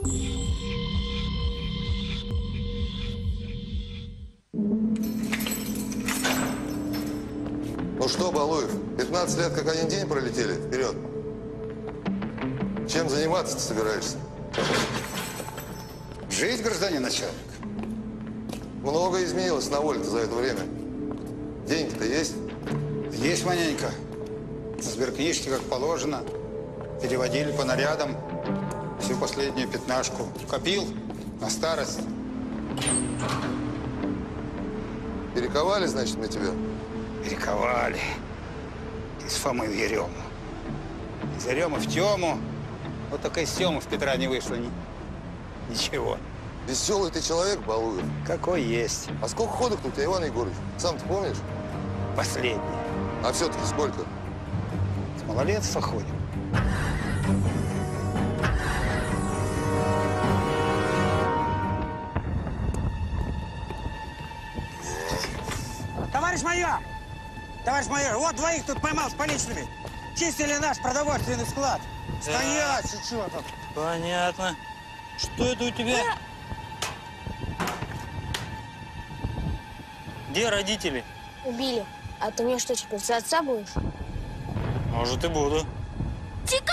Ну что, Балуев, 15 лет как один день пролетели? Вперед. Чем заниматься ты собираешься? Жить, гражданин начальник? Много изменилось на воле за это время. Деньги-то есть? Есть маненько. На сберкнижке, как положено. Переводили по нарядам всю последнюю пятнашку. Копил на старость. Перековали, значит, на тебя? Перековали. Из Фомы в Ерему. Из Еремы в Тему. Вот только из Темы в Петра не вышло ни... ничего. Веселый ты человек, Балуев. Какой есть. А сколько ходок у тебя, Иван Егорович? Сам ты помнишь? Последний. А все-таки сколько? С малолетства ходим. Товарищ майор! Товарищ майор, вот двоих тут поймал с поличными. Чистили наш продовольственный склад. Стоять, ты что там? Понятно. Что это у тебя? Где родители? Убили. А ты мне что, теперь за отца будешь? Может, и буду. Стой,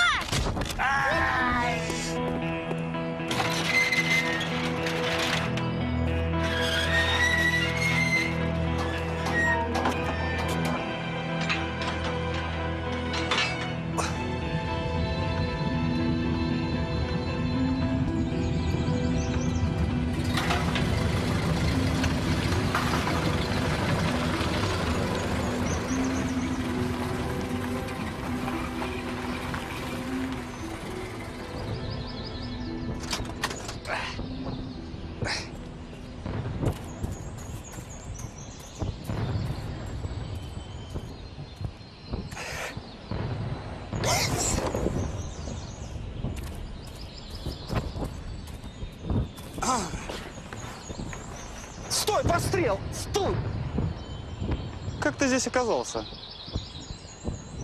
ты здесь оказался?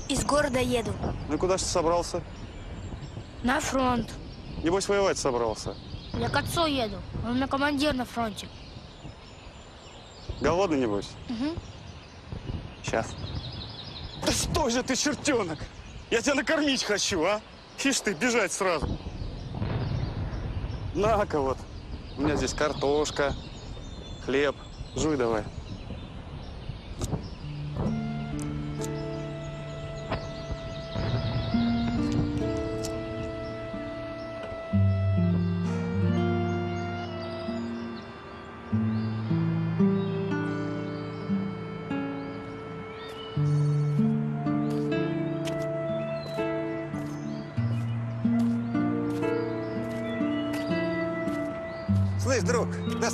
Из города еду. Ну и куда же ты собрался? На фронт. Небось, воевать собрался. Я к отцу еду. Он у меня командир на фронте. Голодный, небось? Угу. Сейчас. Да стой же ты, чертенок! Я тебя накормить хочу, а? Ишь ты, бежать сразу. На-ка вот. У меня здесь картошка, хлеб. Жуй давай.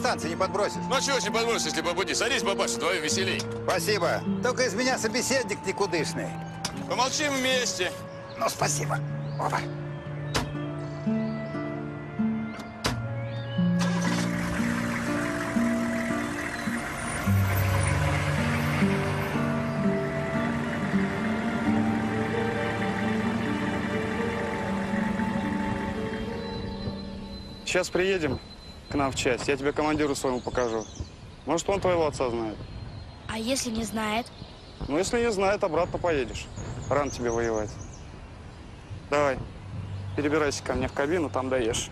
До станции не подбросишь? Ну а чего ж не подбросишь, если по пути? Садись, бабаша, твое веселей. Спасибо. Только из меня собеседник никудышный. Помолчим вместе. Ну, спасибо. Опа. Сейчас приедем нам в часть. Я тебе командиру своему покажу. Может, он твоего отца знает. А если не знает? Ну, если не знает, обратно поедешь. Рано тебе воевать. Давай, перебирайся ко мне в кабину, там доешь.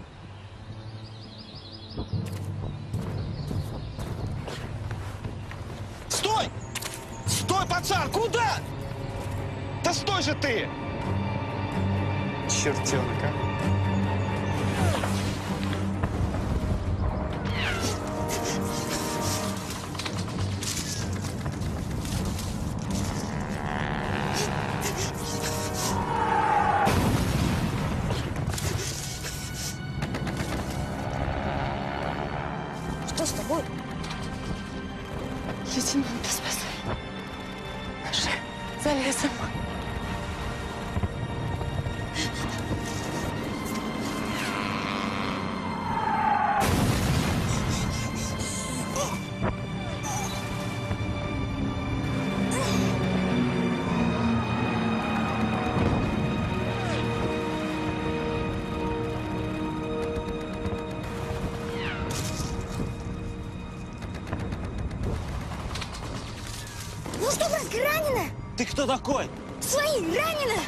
Кто такой? Свои, ранена!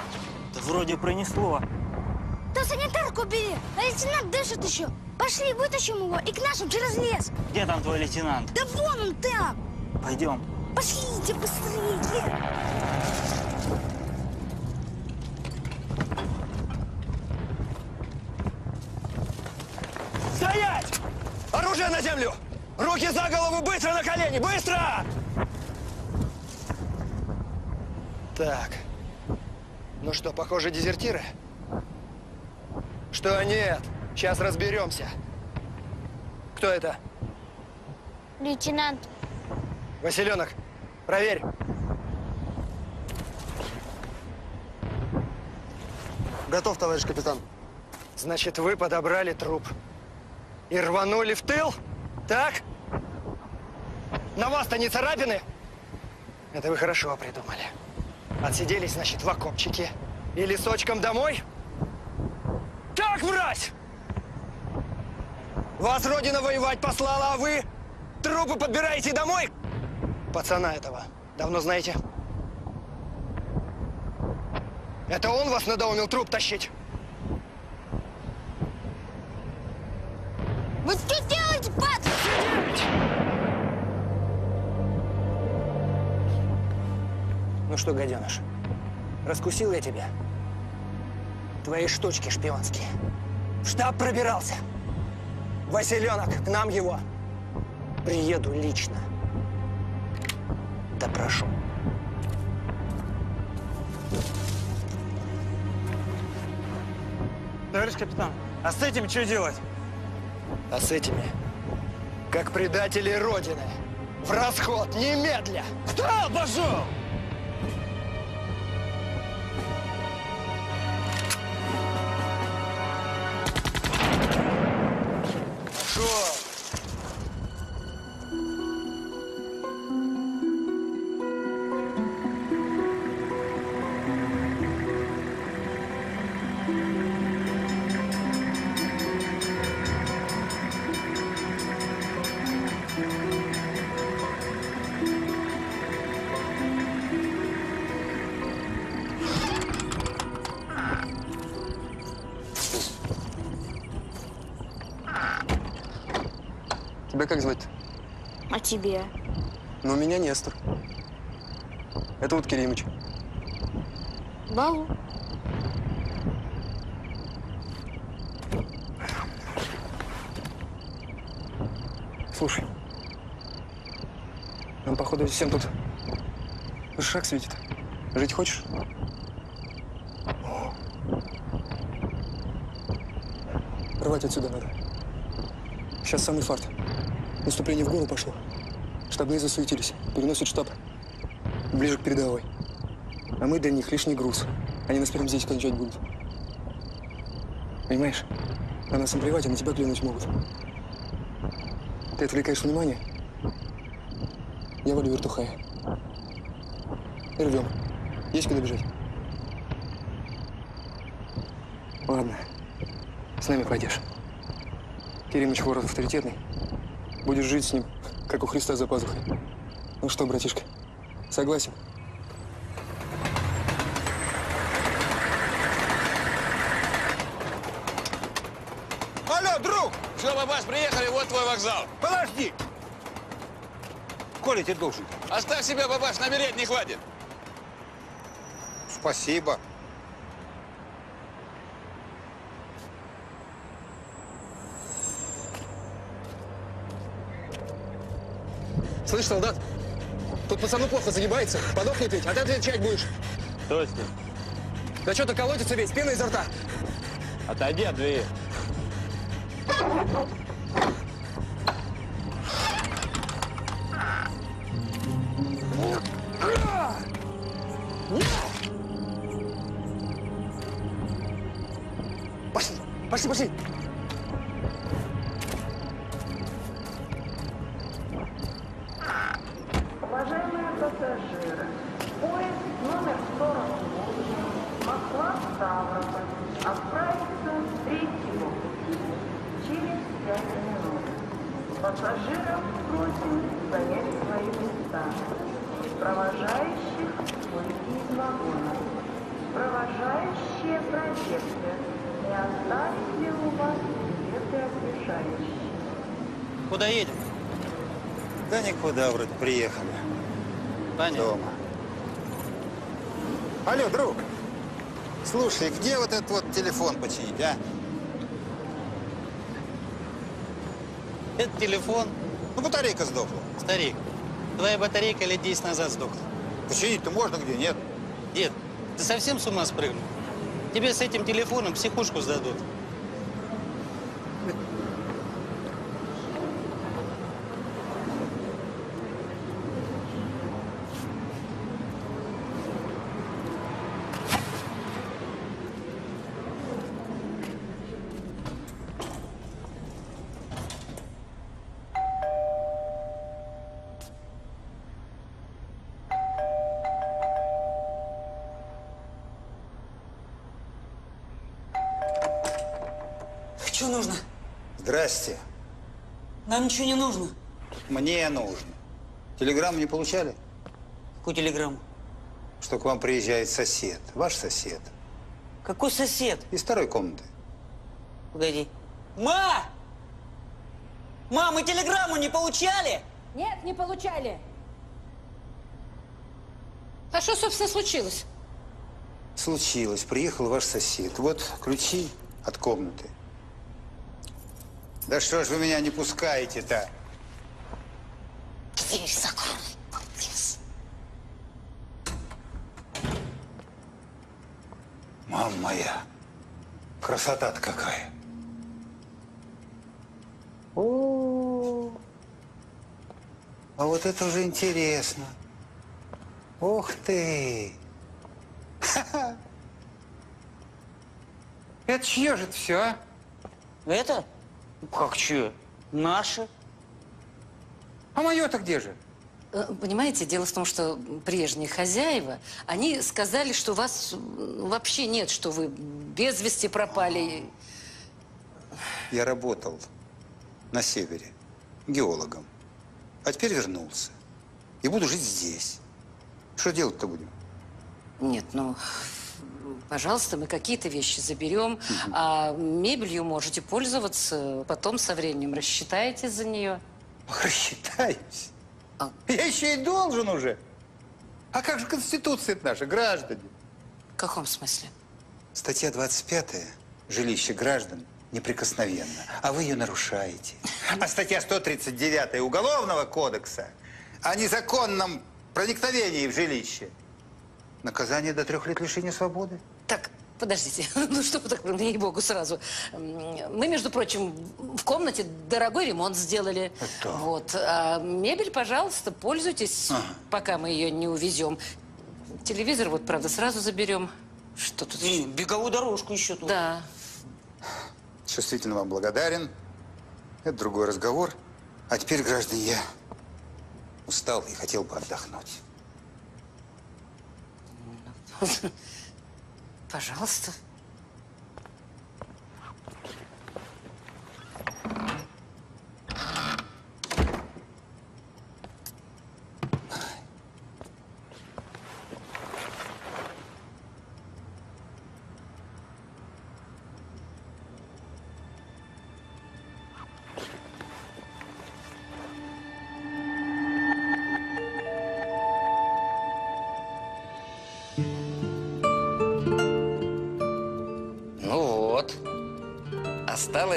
Да вроде пронесло. Да санитарку бери, а лейтенант дышит еще. Пошли, вытащим его и к нашим через лес. Где там твой лейтенант? Да вон он там. Пойдем. Пошлите быстрее. Стоять! Оружие на землю! Руки за голову, быстро на колени, быстро! Так. Ну что, похоже, дезертиры? Что нет? Сейчас разберемся. Кто это? Лейтенант, Василенок, проверь. Готов, товарищ капитан. Значит, вы подобрали труп и рванули в тыл? Так? На вас-то не царапины? Это вы хорошо придумали. Отсиделись, значит, в окопчике и лесочком домой? Так, врать! Вас Родина воевать послала, а вы трупы подбираете домой? Пацана этого давно знаете? Это он вас надоумил труп тащить? вы что делаете, пат? Ну что, гаденыш, раскусил я тебя? Твои штучки шпионские. В штаб пробирался. Василенок, к нам его. Приеду лично. Допрошу. Товарищ капитан, а с этим что делать? А с этими, как предатели Родины, в расход немедля! Кто пошел? Тебе? Ну, у меня Нестор. Это вот Керимыч. Балу. Слушай, нам, походу, всем тут шаг светит. Жить хочешь? Рвать отсюда надо. Сейчас самый фарт. Наступление в гору пошло. Штабные засуетились. Переносят штаб ближе к передовой. А мы для них лишний груз. Они нас прямо здесь кончать будут. Понимаешь? На нас им плевать, а на тебя клянуть могут. Ты отвлекаешь внимание. Я валю вертухая. И рвем. Есть куда бежать? Ладно. С нами пойдешь. Керимыч ворот авторитетный. Будешь жить с ним, как у Христа за пазухой. Ну что, братишка, согласен? Алло, друг! Все, бабаш, приехали, вот твой вокзал. Подожди! Коля тебе должен. Оставь себя, бабаш, намереть не хватит. Спасибо. Слышь, солдат, тут пацану плохо загибается, подохнет ведь, а ты отвечать будешь. Точно. Да что ты колотится весь, пена изо рта. Отойди от двери. Слушай, где вот этот вот телефон починить, а? Это телефон. Ну, батарейка сдохла. Старик, твоя батарейка лет 10 назад сдохла. Починить-то можно где, нет? Дед, ты совсем с ума спрыгнул? Тебе с этим телефоном психушку сдадут. Что нужно? Здрасте. Нам ничего не нужно. Мне нужно. Телеграмму не получали? Какую телеграмму? Что к вам приезжает сосед. Ваш сосед. Какой сосед? Из второй комнаты. Погоди. Ма! Ма, мы телеграмму не получали? Нет, не получали. А что, собственно, случилось? Случилось. Приехал ваш сосед. Вот ключи от комнаты. Да что ж вы меня не пускаете-то? Дверь закрой. Мама моя, красота-то какая. О, а вот это уже интересно. Ух ты! Ха-ха. Это чье же это все, а? Это? Как че? Наши? А мое-то где же? Э, Понимаете, дело в том, что прежние хозяева, они сказали, что вас вообще нет, что вы без вести пропали. Я работал на севере геологом, а теперь вернулся. И буду жить здесь. Что делать-то будем? Нет, ну, пожалуйста, мы какие-то вещи заберем, а мебелью можете пользоваться, потом со временем рассчитаетесь за нее. Рассчитаюсь. А- Я еще и должен уже. А как же Конституция наша, граждане? В каком смысле? Статья 25 «Жилище граждан неприкосновенно», а вы ее нарушаете. А статья 139 Уголовного кодекса о незаконном проникновении в жилище. Наказание до трех лет лишения свободы. Так, подождите, ну что так, ей-богу, сразу. Мы, между прочим, в комнате дорогой ремонт сделали. Это? Вот. А мебель, пожалуйста, пользуйтесь, Ага. пока мы ее не увезем. Телевизор вот, правда, сразу заберем. Что тут И беговую дорожку еще тут. Да. Чувствительно вам благодарен. Это другой разговор. А теперь, граждане, я устал и хотел бы отдохнуть. Пожалуйста.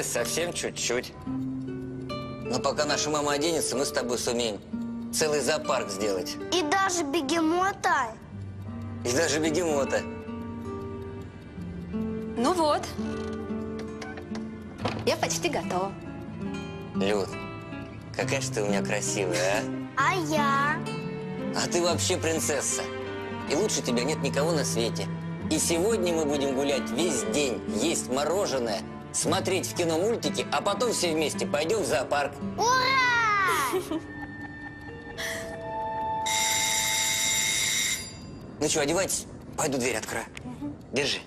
Осталось совсем чуть-чуть. Но пока наша мама оденется, мы с тобой сумеем целый зоопарк сделать. И даже бегемота. И даже бегемота. Ну вот. Я почти готова. Люд, какая же ты у меня красивая, А я? а? А ты вообще принцесса. И лучше тебя нет никого на свете. И сегодня мы будем гулять весь день, есть мороженое, смотреть в кино мультики, а потом все вместе пойдем в зоопарк. Ура! Ну что, одевайтесь? Пойду дверь открою. Держи.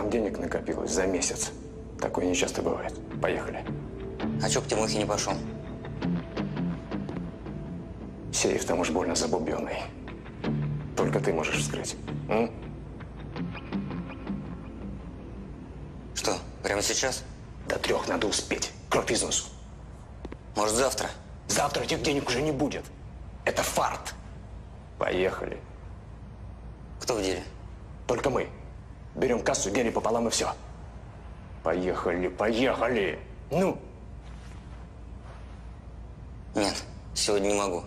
Там денег накопилось за месяц. Такое не часто бывает. Поехали. А чё к Тимохе не пошел? Сейф там уж больно забубенный. Только ты можешь вскрыть. М? Что, прямо сейчас? До трех надо успеть. Кровь из носу. Может, завтра? Завтра этих денег уже не будет. Это фарт. Поехали. Кто в деле? Только мы. Берем кассу, гели пополам и все. Поехали, поехали. Ну. Нет, сегодня не могу.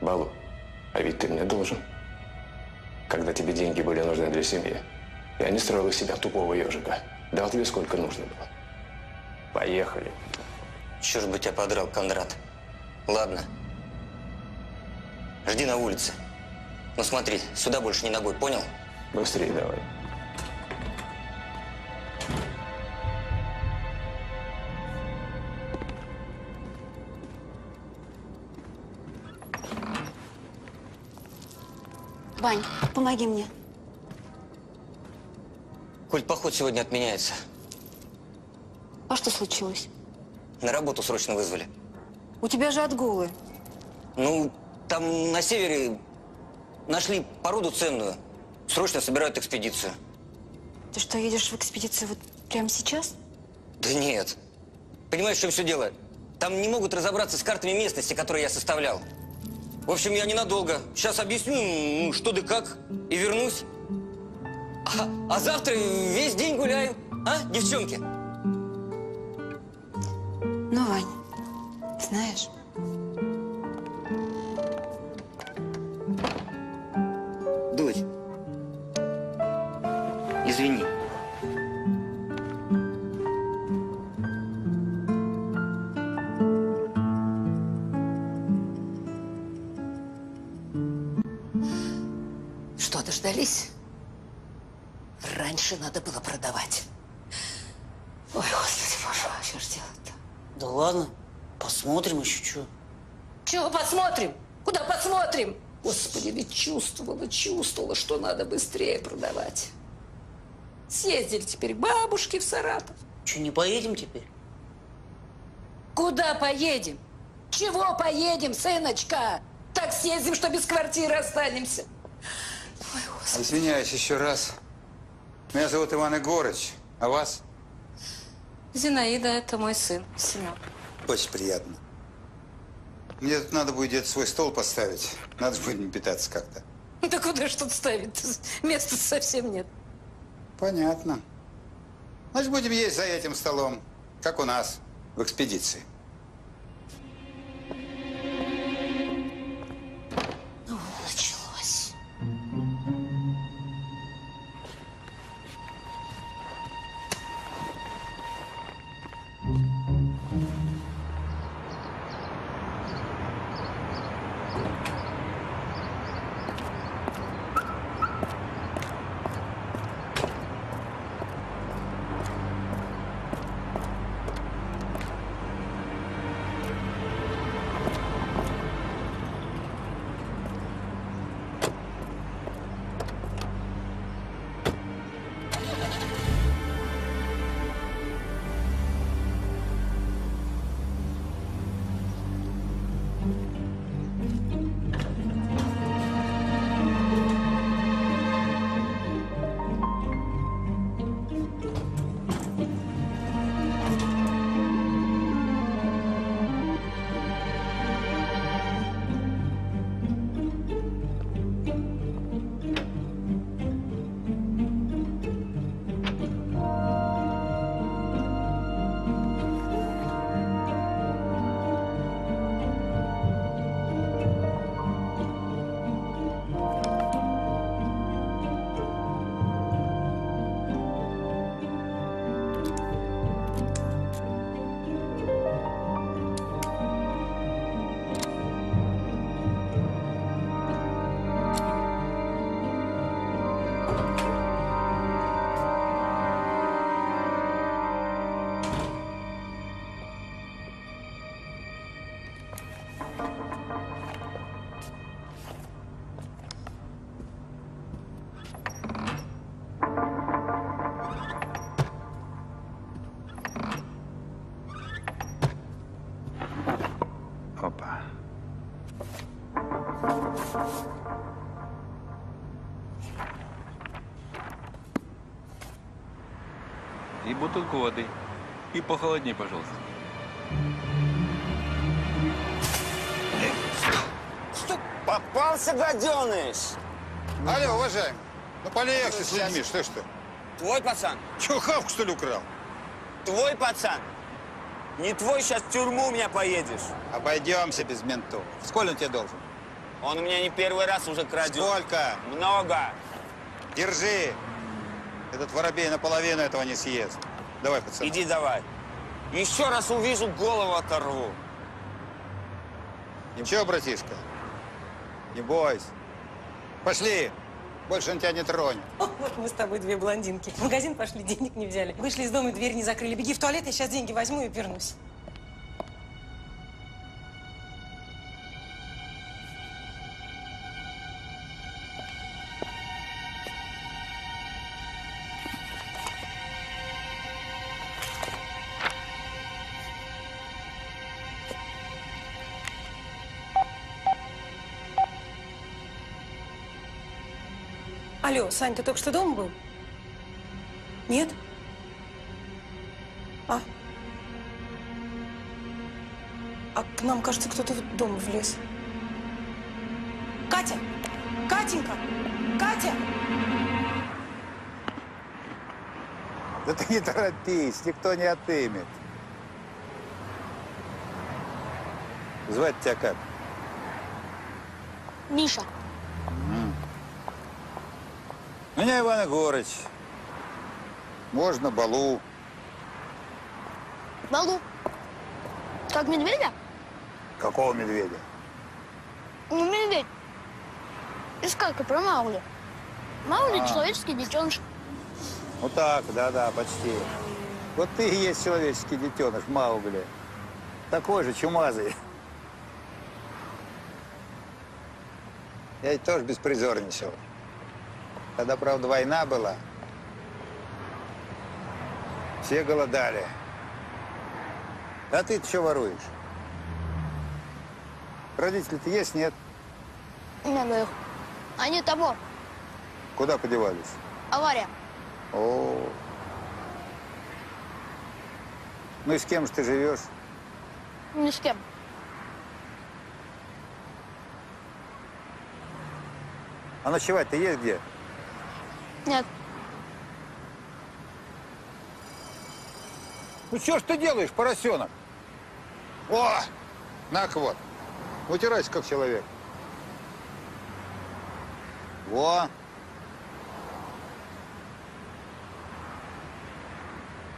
Балу, а ведь ты мне должен. Когда тебе деньги были нужны для семьи, я не строил из себя тупого ежика. Дал тебе сколько нужно было. Поехали. Черт бы тебя подрал, Кондрат. Ладно. Жди на улице. Ну смотри, сюда больше не ногой, понял? Быстрее давай. Вань, помоги мне. Коль, поход сегодня отменяется. А что случилось? На работу срочно вызвали. У тебя же отгулы. Ну, там на севере нашли породу ценную. Срочно собирают экспедицию. Ты что, едешь в экспедицию вот прямо сейчас? Да нет. Понимаешь, в чем все дело? Там не могут разобраться с картами местности, которые я составлял. В общем, я ненадолго. Сейчас объясню, ну, что да как, и вернусь. А, а завтра весь день гуляю. А, девчонки? Ну, Вань, знаешь, чувствовала, что надо быстрее продавать. Съездили теперь к бабушке в Саратов. Че, не поедем теперь? Куда поедем? Чего поедем, сыночка? Так съездим, что без квартиры останемся. Извиняюсь еще раз. Меня зовут Иван Егорыч. А вас? Зинаида, это мой сын, Семен. Очень приятно. Мне тут надо будет где-то свой стол поставить. Надо же будет питаться как-то. Да куда ж тут ставить? Места совсем нет. Понятно. Значит, будем есть за этим столом, как у нас в экспедиции. Бутылку воды. И похолоднее, пожалуйста. Попался, гаденыш! Алло, уважаемый, ну полегче с людьми, что ж ты? Твой пацан? Чего, хавку, что ли, украл? Твой пацан? Не твой, сейчас в тюрьму у меня поедешь. Обойдемся без ментов. Сколько он тебе должен? Он у меня не первый раз уже крадет. Сколько? Много. Держи. Этот воробей наполовину этого не съест. Давай, пацан. Иди давай. Еще раз увижу, голову оторву. Ничего, братишка, не бойся. Пошли. Больше он тебя не тронет. Вот мы с тобой две блондинки. В магазин пошли, денег не взяли. Вышли из дома, и дверь не закрыли. Беги в туалет, я сейчас деньги возьму и вернусь. Алло, Сань, ты только что дома был? Нет? А? А к нам, кажется, кто-то в дом влез. Катя! Катенька! Катя! Да ты не торопись, никто не отымет. Звать тебя как? Миша. Меня Иван Егорыч. Можно Балу. Балу. Как медведя? Какого медведя? Ну, медведь. Из сказки про Маугли. Маугли А. человеческий детеныш. Вот так, да-да, почти. Вот ты и есть человеческий детеныш, Маугли. Такой же, чумазый. Я ведь тоже беспризорничал. Когда, правда, война была, все голодали. А ты что воруешь? Родители-то есть, нет? Не бы их. Они того. Куда подевались? Авария. О. Ну и с кем же ты живешь? Ни с кем. А ночевать-то есть где? Нет. Ну что ж ты делаешь, поросенок? О, на вот. Утирайся, как человек. Во.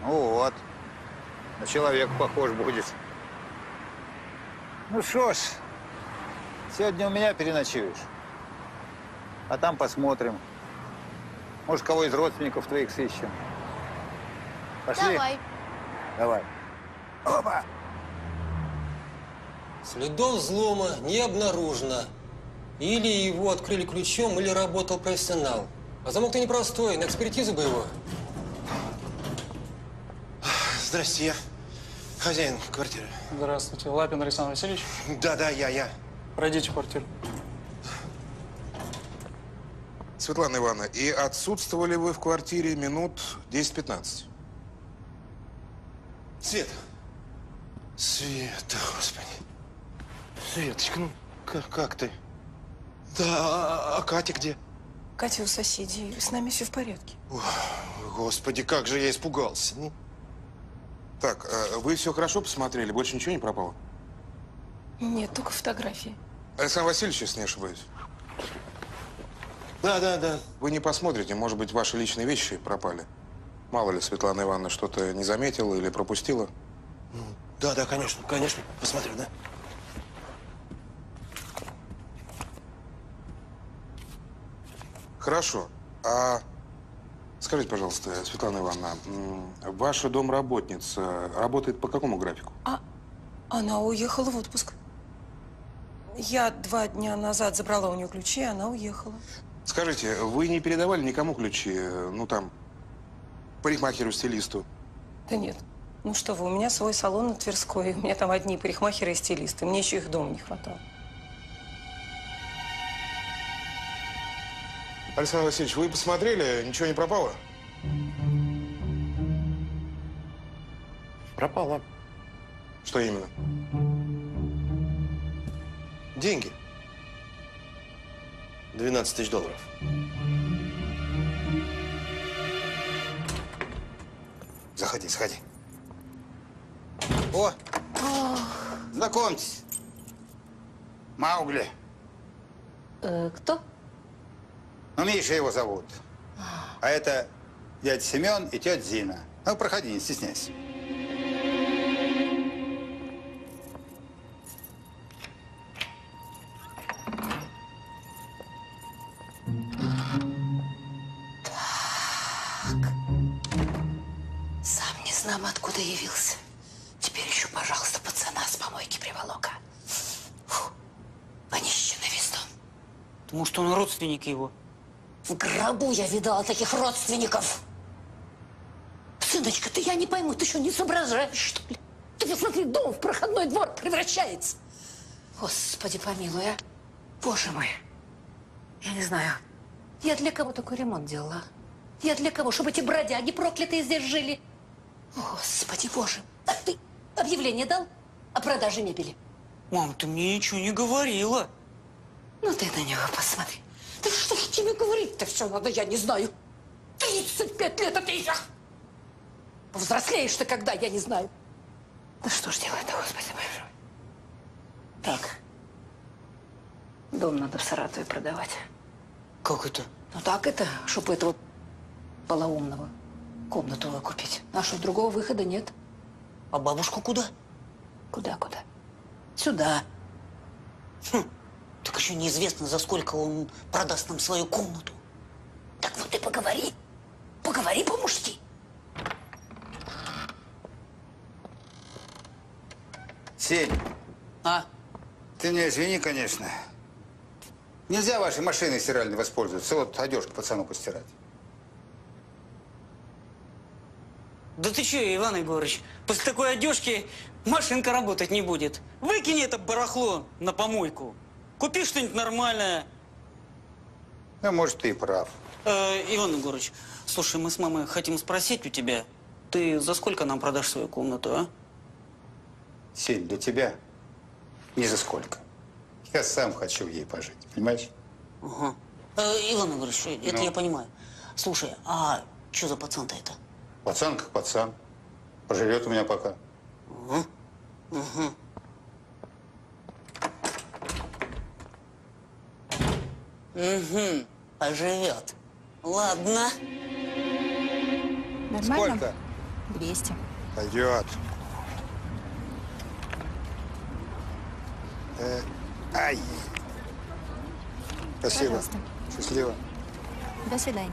Ну вот. На человека похож будет. Ну что ж, сегодня у меня переночуешь. А там посмотрим. Может, кого из родственников твоих сыщем. Пошли? Давай. Давай. Опа! Следов взлома не обнаружено. Или его открыли ключом, или работал профессионал. А замок-то непростой, на экспертизу бы его. Здрасте, я хозяин квартиры. Здравствуйте. Лапин Александр Васильевич? Да, да, я, я. Пройдите в квартиру. Светлана Ивановна, и отсутствовали вы в квартире минут 10-15? Свет. Света, господи. Светочка, ну как, как ты? Да, а, Катя где? Катя у соседей. С нами все в порядке. Господи, как же я испугался. Ну. Так, э, вы все хорошо посмотрели? Больше ничего не пропало? Нет, только фотографии. Александр Васильевич, если не ошибаюсь. Да, да, да. Вы не посмотрите, может быть, ваши личные вещи пропали. Мало ли, Светлана Ивановна что-то не заметила или пропустила. Да, да, конечно, конечно. Посмотрю, да. Хорошо. А скажите, пожалуйста, Светлана Ивановна, ваша домработница работает по какому графику? Она уехала в отпуск. Я два дня назад забрала у нее ключи, и она уехала. Скажите, вы не передавали никому ключи, э, ну там, парикмахеру, стилисту? Да нет. Ну что вы, у меня свой салон на Тверской. У меня там одни парикмахеры и стилисты. Мне еще их дома не хватало. Александр Васильевич, вы посмотрели, ничего не пропало? Пропало. Что именно? Деньги. 12 тысяч долларов. Заходи, заходи. О, знакомьтесь. Маугли. Э, кто? Ну, Миша его зовут. А это дядя Семен и тетя Зина. Ну, проходи, не стесняйся. Он родственник его? В гробу я видала таких родственников. Сыночка, ты я не пойму, ты что, не соображаешь, что ли? Ты посмотри, дом в проходной двор превращается. Господи, помилуй, а. Боже мой. Я не знаю. Я для кого такой ремонт делала? Я для кого? Чтобы эти бродяги проклятые здесь жили? Господи, боже. А ты объявление дал о продаже мебели? Мам, ты мне ничего не говорила. Ну ты на него посмотри. Да что ж тебе говорить-то все надо, я не знаю. 35 лет, а ты я. Повзрослеешь ты когда, я не знаю. Да что ж делать-то, господи боже. Так. Дом надо в Саратове продавать. Как это? Ну так это, чтобы этого полоумного комнату купить. А что, другого выхода нет. А бабушку куда? Куда-куда? Сюда. Так еще неизвестно, за сколько он продаст нам свою комнату. Так вот ты поговори. Поговори по-мужски. Сень. А? Ты меня извини, конечно. Нельзя вашей машиной стиральной воспользоваться. Вот одежку пацану постирать. Да ты че, Иван Егорович, после такой одежки машинка работать не будет. Выкини это барахло на помойку. Купи что-нибудь нормальное. Ну, может, ты и прав. Э, Иван Егорович, слушай, мы с мамой хотим спросить у тебя, ты за сколько нам продашь свою комнату, а? Сень, для тебя ни за сколько. Я сам хочу ей пожить, понимаешь? Ага. Э, Иван Егорович, это Ну? я понимаю. Слушай, а что за пацан-то это? Пацан как пацан. Поживет у меня пока. Угу. Угу. Угу. Поживет. Ладно. Нормально? Сколько? 200. Пойдет. Э, ай. Спасибо. Пожалуйста. Счастливо. До свидания.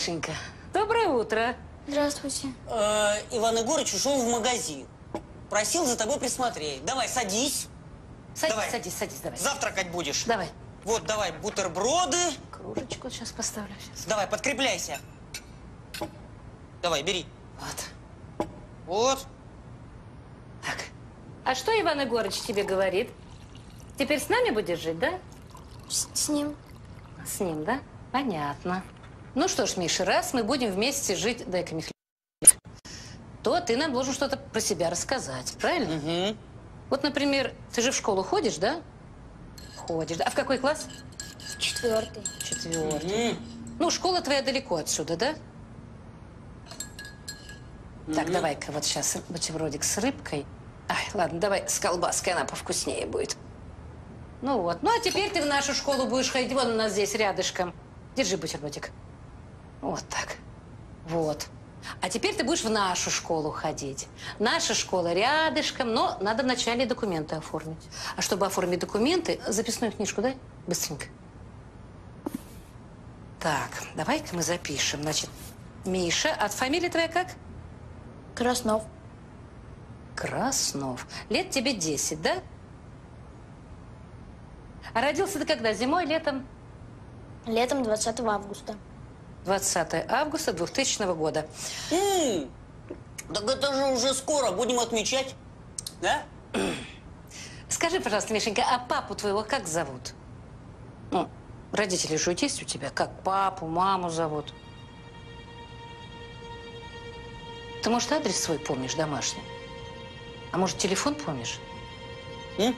Мишенька, доброе утро. Здравствуйте. Э, Иван Егорыч ушел в магазин. Просил за тобой присмотреть. Давай, садись. Садись, Давай. садись, садись, давай. Завтракать будешь. Давай. Вот, давай, бутерброды. Кружечку сейчас поставлю. Сейчас. Давай, подкрепляйся. Давай, бери. Вот. Вот. А что Иван Егорыч тебе говорит? Теперь с нами будешь жить, да? С, с ним. С ним, да? Понятно. Ну что ж, Миша, раз мы будем вместе жить, дай-ка мне хлеб, то ты нам должен что-то про себя рассказать, правильно? Вот, например, ты же в школу ходишь, да? Ходишь. да? А в какой класс? Четвертый. Четвертый. Ну, школа твоя далеко отсюда, да? Так, давай-ка вот сейчас бутербродик с рыбкой. Ай, ладно, давай с колбаской, она повкуснее будет. Ну вот. Ну, а теперь ты в нашу школу будешь ходить. Вон у нас здесь рядышком. Держи бутербродик. Вот так. Вот. А теперь ты будешь в нашу школу ходить. Наша школа рядышком, но надо вначале документы оформить. А чтобы оформить документы, записную книжку дай быстренько. Так, давай-ка мы запишем. Значит, Миша, от фамилии твоя как? Краснов. Краснов. Лет тебе 10, да? А родился ты когда? Зимой, летом? Летом 20 августа. 20 августа 2000 года. М, Так это же уже скоро, будем отмечать. Да? Скажи, пожалуйста, Мишенька, а папу твоего как зовут? Ну, родители же есть у тебя. Как папу, маму зовут? Ты, может, адрес свой помнишь домашний? А может, телефон помнишь? М?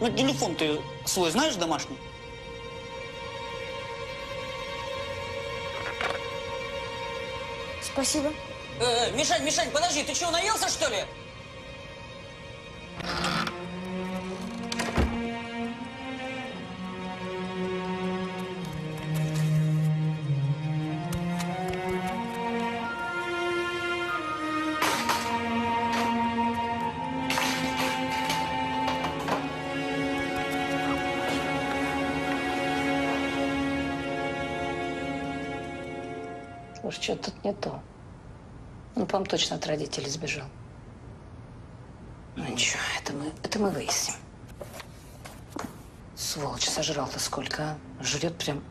Ну, телефон ты свой знаешь домашний? Спасибо. Э, Мишань, Мишань, подожди, ты что, наелся, что ли? Слушай, что тут не то. По точно от родителей сбежал. Ну ничего, это мы, это мы выясним. Сволочь, сожрал-то сколько, а? Жрет прям...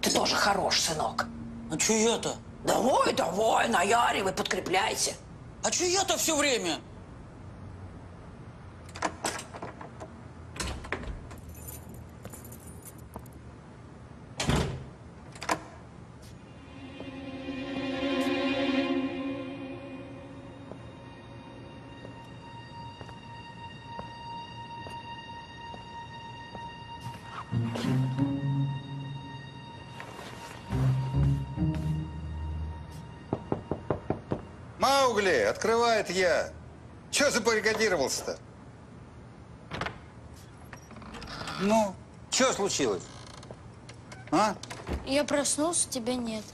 Ты тоже хорош, сынок. А что я-то? Давай, давай, наяривай, подкрепляйся. А что я-то все время? Маугли, открывает я. Че забаррикадировался-то? Ну, что случилось? А? Я проснулся, тебя нет.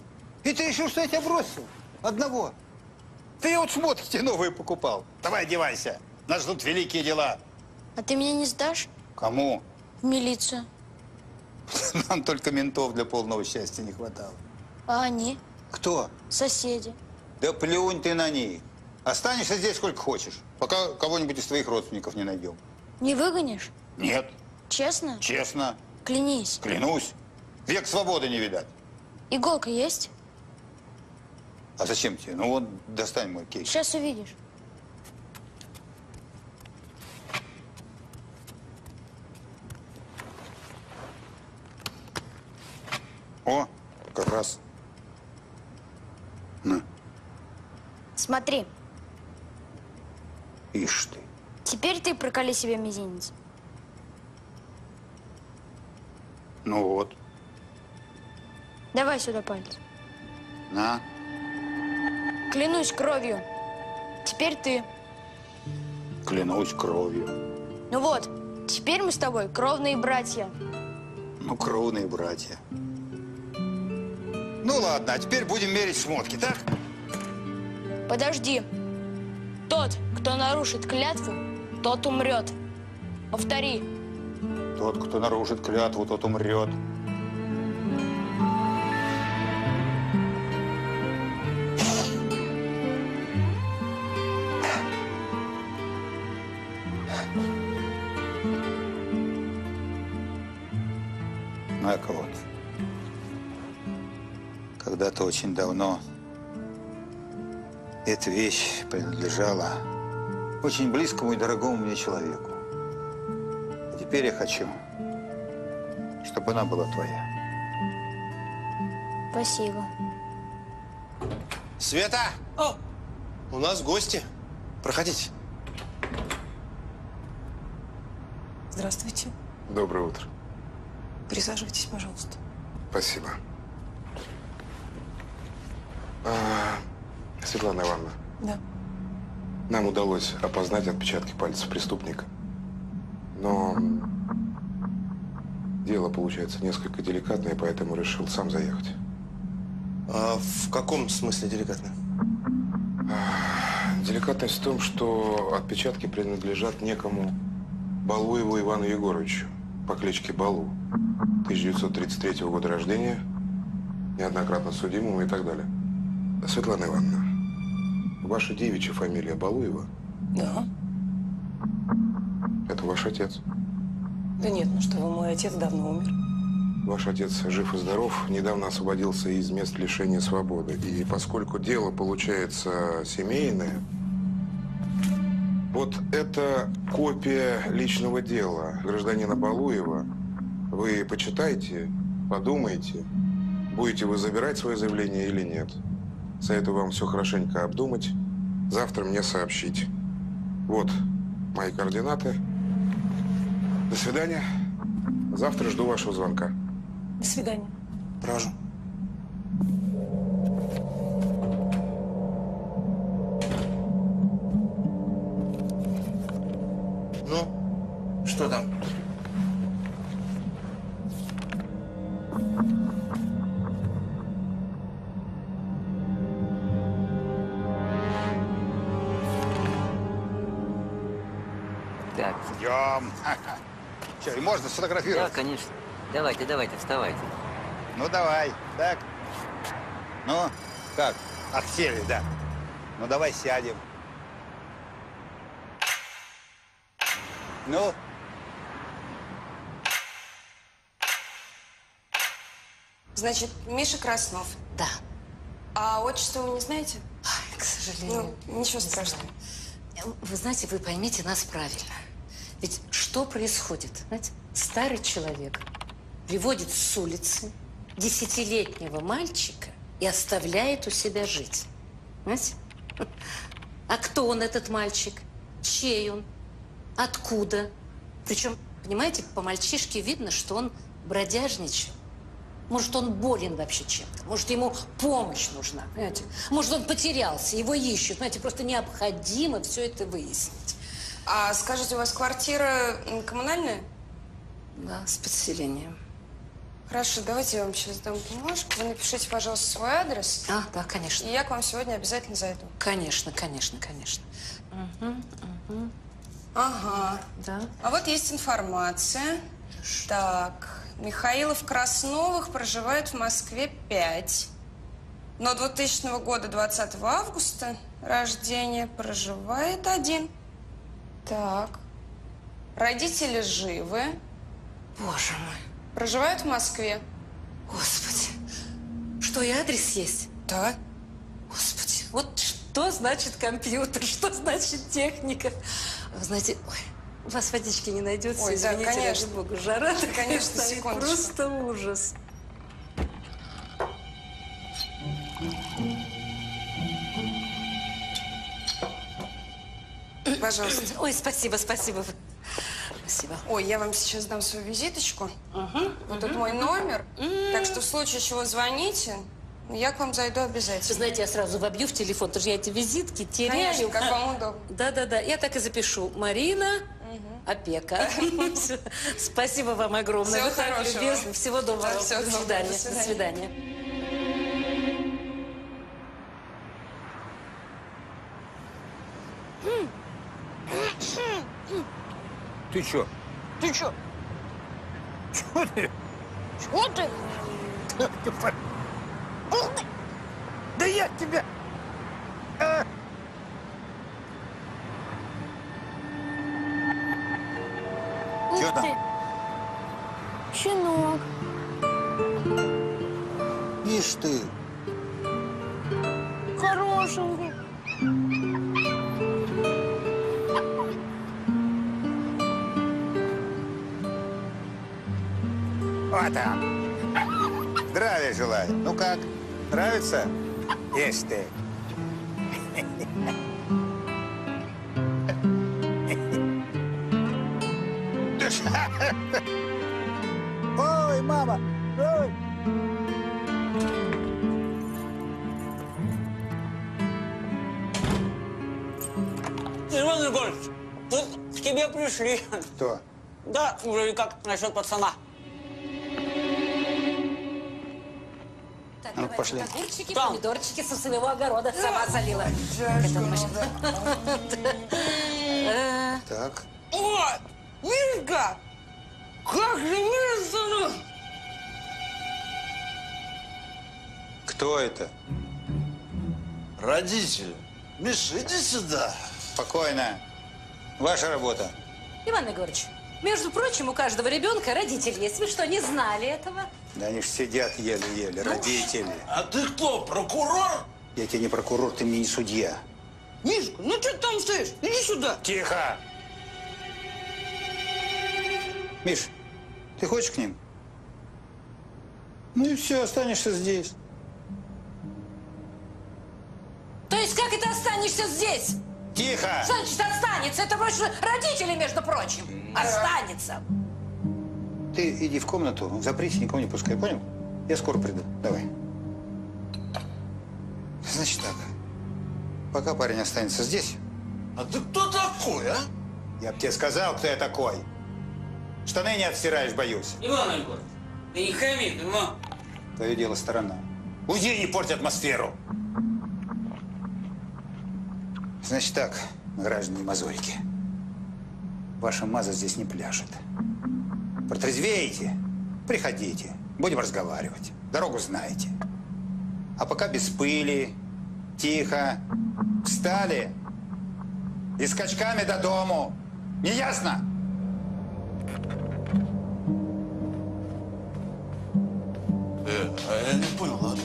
И ты решил, что я тебя бросил? Одного? Ты вот шмотки тебе новые покупал. Давай одевайся. Нас ждут великие дела. А ты меня не сдашь? Кому? В милицию. Нам только ментов для полного счастья не хватало. А они? Кто? Соседи. Да плюнь ты на них. Останешься здесь сколько хочешь, пока кого-нибудь из твоих родственников не найдем. Не выгонишь? Нет, Честно? честно, Клянись. клянусь. Век свободы не видать. Иголка есть? А зачем тебе? Ну вот, достань мой кейс. Сейчас увидишь. О, как раз. На, Смотри, ишь ты. теперь ты проколи себе мизинец. Ну вот, Давай сюда палец. на. Клянусь кровью. Теперь ты. Клянусь кровью. Ну вот, теперь мы с тобой кровные братья. Ну, кровные братья. Ну ладно, а теперь будем мерить шмотки, так? Подожди. Тот, кто нарушит клятву, тот умрет. Повтори. Тот, кто нарушит клятву, тот умрет. На-ка вот. Когда-то очень давно эта вещь принадлежала очень близкому и дорогому мне человеку. А теперь я хочу, чтобы она была твоя. Спасибо. Света! У нас гости. Проходите. Здравствуйте. Доброе утро. Присаживайтесь, пожалуйста. Спасибо. А, Светлана Ивановна, Да. нам удалось опознать отпечатки пальцев преступника. Но Дело получается несколько деликатное, поэтому решил сам заехать. А в каком смысле деликатно? Деликатность в том, что отпечатки принадлежат некому Балуеву Ивану Егоровичу по кличке Балу. 1933 года рождения, неоднократно судимому и так далее. Светлана Ивановна, ваша девичья фамилия Балуева? Да. Это ваш отец. Да нет, ну что вы, мой отец давно умер. Ваш отец жив и здоров, недавно освободился из мест лишения свободы. И поскольку дело получается семейное, вот это копия личного дела гражданина Балуева. Вы почитайте, подумайте, будете вы забирать свое заявление или нет. Советую вам все хорошенько обдумать, завтра мне сообщить. Вот мои координаты. До свидания. Завтра жду вашего звонка. До свидания. Провожу. Ну, что там? Че, и можно Да, сфотографировать? конечно. Давайте, давайте, вставайте. Ну, давай. Так. Ну, как? Отсели, да. Ну, давай сядем. Ну, Значит, Миша Краснов. Да. А отчество вы не знаете? К сожалению. Ну, ничего не страшного. Вы знаете, вы поймите нас правильно. Что происходит? Знаете, старый человек приводит с улицы десятилетнего мальчика и оставляет у себя жить. Знаете? А кто он, этот мальчик? Чей он? Откуда? Причем, понимаете, по мальчишке видно, что он бродяжничал. Может, он болен вообще чем-то. Может, ему помощь нужна, понимаете? Может, он потерялся, его ищут. Знаете, просто необходимо все это выяснить. А скажите, у вас квартира коммунальная? Да, с подселением. Хорошо, давайте я вам сейчас дам бумажку. Вы напишите, пожалуйста, свой адрес. А, да, конечно. И я к вам сегодня обязательно зайду. Конечно, конечно, конечно. Мгм, мгм. Ага. Да. А вот есть информация. Так, Михаилов Красновых проживает в Москве 5. Но 2000 года 20 августа рождения проживает один. Так. Родители живы. Боже мой. Проживают в Москве. Господи. Что, и адрес есть? Да. Господи, вот что значит компьютер, что значит техника? Вы знаете, ой, у вас водички не найдется, Ой, да, извините, конечно. ради бога. Жара такая Конечно, стоит, секундочку. просто ужас. Пожалуйста. Ой, спасибо, спасибо. Спасибо. Ой, я вам сейчас дам свою визиточку. Вот тут мой номер. Так что в случае чего звоните, я к вам зайду обязательно. Вы знаете, я сразу вобью в телефон, потому что я эти визитки теряю. Конечно, как вам удобно. Да-да-да, я так и запишу. Марина, опека. Всё. Спасибо вам огромное. Всего Вы так хорошего. любезны. Всего доброго. До свидания. До свидания. свидания. Ты чё? Ты чё? Чё ты? Чё ты? Ух ты! Да я тебя... А! Чё там? Щенок. Ишь ты. Хорошенький. Вот он. Здравия желаю. Ну как, нравится? Ишь ты. Ой, мама! Ой! Иван Егорович, тут к тебе пришли. Кто? Да, вроде как насчет пацана. Пошли. Огурчики, помидорчики со своего огорода сама машина. Э, Так. О, Мишка! Как же вырастано! Кто это? Родители. Миша, иди сюда. Спокойно. Ваша работа. Иван Егорович, между прочим, у каждого ребенка родитель есть. Вы что, не знали этого? Да они ж сидят еле-еле, родители. А ты кто, прокурор? Я тебе не прокурор, ты мне не судья. Мишка, ну что ты там стоишь? Иди сюда. Тихо! Миш, ты хочешь к ним? Ну и все, останешься здесь. То есть как это останешься здесь? Тихо! Что значит останется? Это что родители, между прочим. Останется. Ты иди в комнату, запрись, никого не пускай, понял? Я скоро приду. Давай. Значит так. Пока парень останется здесь. А ты кто такой, а? Я бы тебе сказал, кто я такой. Штаны не отстираешь, боюсь. Иван Егорович, ты не хами, ты ма. Твое дело сторона. Уйди и не порти атмосферу. Значит так, граждане Мазурики. Ваша маза здесь не пляшет. Протрезвеете, приходите, будем разговаривать. Дорогу знаете. А пока без пыли, тихо, встали и скачками до дому. Не ясно? Э, а я не понял, а?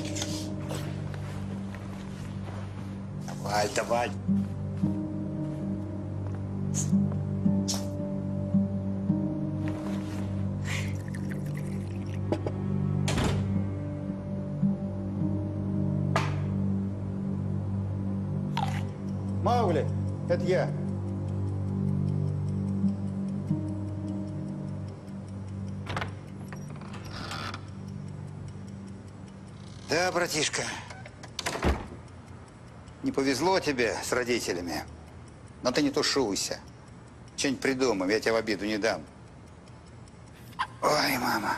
Давай, давай. Маугли, это я. Да, братишка, не повезло тебе с родителями, но ты не тушуйся. Что-нибудь придумаем, я тебя в обиду не дам. Ой, мама.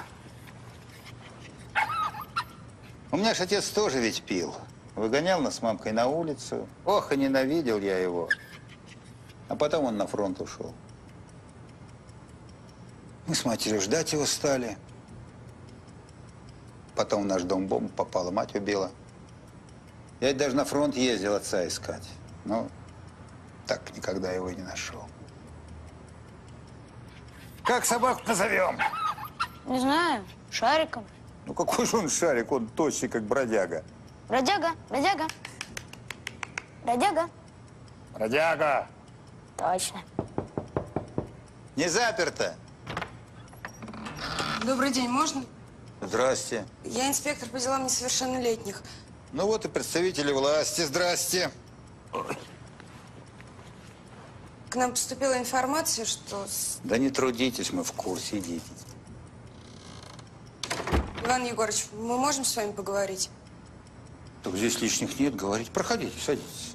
У меня ж отец тоже ведь пил. Выгонял нас с мамкой на улицу. Ох, и ненавидел я его. А потом он на фронт ушел. Мы с матерью ждать его стали. Потом в наш дом бомба попала, мать убила. Я ведь даже на фронт ездил отца искать. Но так никогда его и не нашел. Как собаку назовем? Не знаю, шариком. Ну какой же он шарик, он тощий, как бродяга. Бродяга, бродяга. Бродяга. Бродяга! Точно. Не заперто. Добрый день, можно? Здрасте. Я инспектор по делам несовершеннолетних. Ну вот и представители власти, здрасте. К нам поступила информация, что Да не трудитесь, мы в курсе, идите. Иван Егорович, мы можем с вами поговорить? Так здесь лишних нет, говорить. Проходите, садитесь.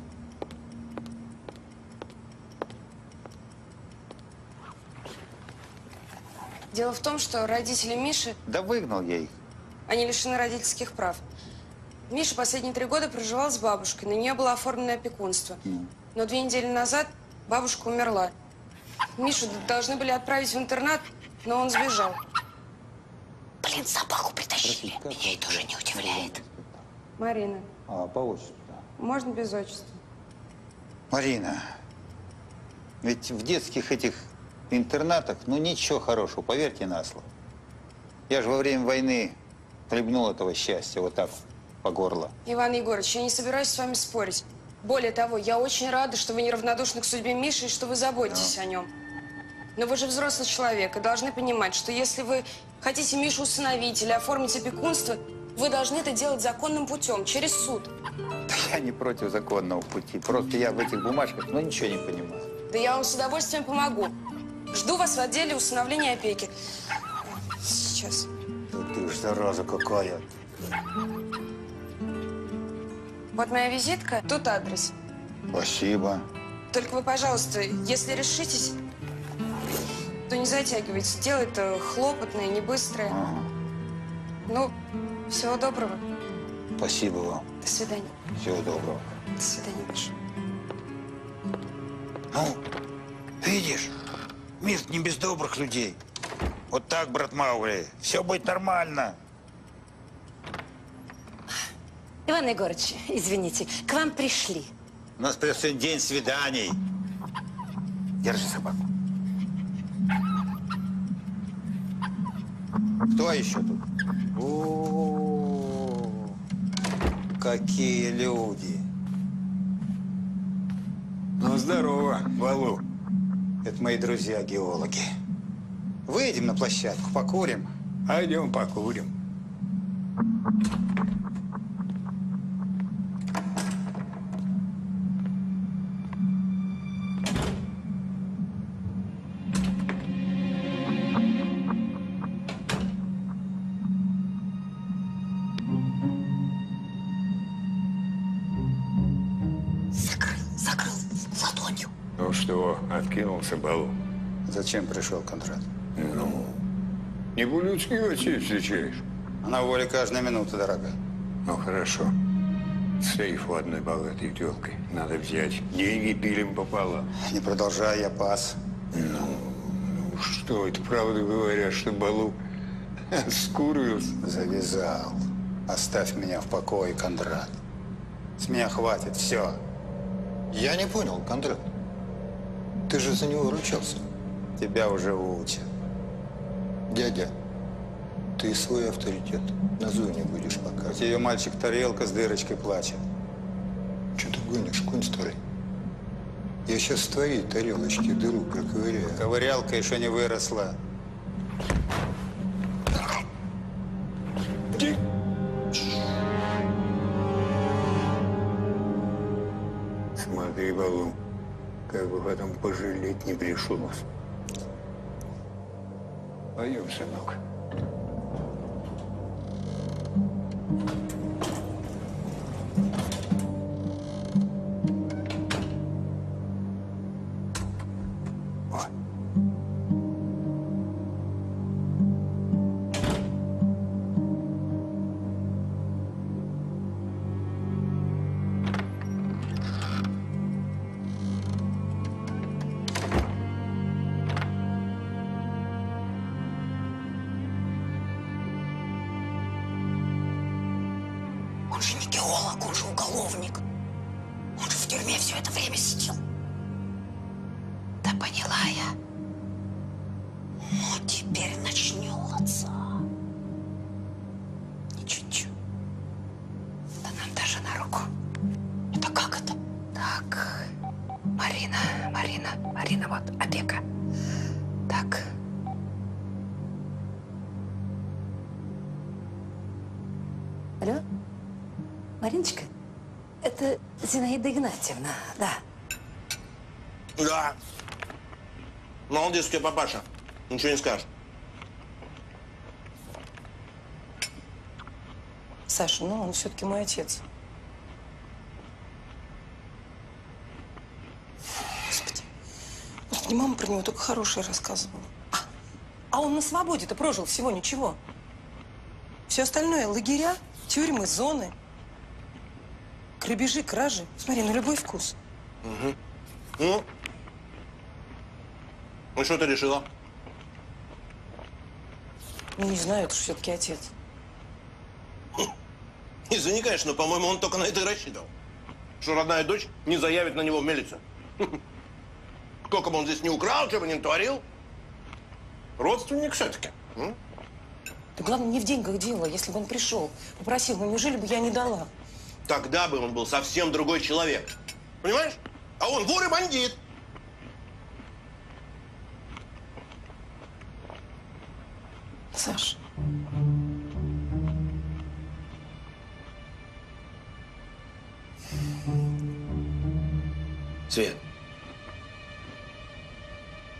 Дело в том, что родители Миши, Да выгнал я их. они лишены родительских прав. Миша последние три года проживал с бабушкой, на нее было оформлено опекунство. Но две недели назад бабушка умерла. Мишу должны были отправить в интернат, но он сбежал. Блин, собаку притащили. Меня это уже не удивляет. Марина, А, по отчеству. можно без отчества? Марина, ведь в детских этих интернатах, ну ничего хорошего, поверьте на слово. Я же во время войны хлебнул этого счастья вот так по горло. Иван Егорович, я не собираюсь с вами спорить. Более того, я очень рада, что вы неравнодушны к судьбе Миши и что вы заботитесь о нем. Но вы же взрослый человек и должны понимать, что если вы хотите Мишу усыновить или оформить опекунство, вы должны это делать законным путем, через суд. Да я не против законного пути, просто я в этих бумажках, ну ничего не понимаю. Да я вам с удовольствием помогу. Жду вас в отделе усыновления опеки. Сейчас. Да ты ж зараза какая. Вот моя визитка, тут адрес. Спасибо. Только вы, пожалуйста, если решитесь, то не затягивайте. Дело это хлопотное, не быстрое. Ну, всего доброго. Спасибо вам. До свидания. Всего доброго. До свидания, Миша. Ну, видишь, мир не без добрых людей. Вот так, брат Маугли, все будет нормально. Иван Егорович, извините, к вам пришли. У нас придет сегодня день свиданий. Держи собаку. Кто еще тут? О, какие люди. Ну, здорово, Валу. Это мои друзья-геологи. Выйдем на площадку, покурим. Пойдем покурим. Откинулся балу? Зачем пришел Кондрат? Ну, не по-людски гостей встречаешь. А на воле каждая минута, дорогая. Ну, хорошо. Сейф у одной богатой телкой. Надо взять. Деньги пилим пополам. Не продолжай, я пас. Ну, что это, правда говорят, что Балу скурился? Завязал. Оставь меня в покое, Кондрат. С меня хватит, все. Я не понял, Кондрат. Ты же за него ручался. Тебя уже учат. Дядя, ты свой авторитет на зоне будешь показывать. Ее мальчик тарелка с дырочкой плачет. Что ты гонишь, конь старый? Я сейчас в твоей тарелочке дыру проковыряю. Ковырялка еще не выросла. Потом пожалеть не пришлось. Пойдем, сынок. Поняла я. Ну, теперь начнется. Не чуть-чуть. Да нам даже на руку. Это как это? Так, Марина, Марина, Марина, вот, опека. Так. Алло? Мариночка, это Зинаида Игнатьевна, да. Да. Молодец у тебя папаша. Ничего не скажешь. Саша, ну он все-таки мой отец. Господи. Господи, мама про него только хорошее рассказывала. А, а он на свободе-то прожил всего ничего. Все остальное – лагеря, тюрьмы, зоны, грабежи, кражи. Смотри, на любой вкус. Угу. Ну? Ну, что ты решила? Ну, не знаю, это же все-таки отец. Извини, конечно, но, по-моему, он только на это и рассчитывал. Что родная дочь не заявит на него в милицию. Сколько бы он здесь не украл, что бы не творил. Родственник все-таки. Да главное, не в деньгах дело. Если бы он пришел, попросил, ну неужели бы я не дала? Тогда бы он был совсем другой человек. Понимаешь? А он вор и бандит. Саш. Свет.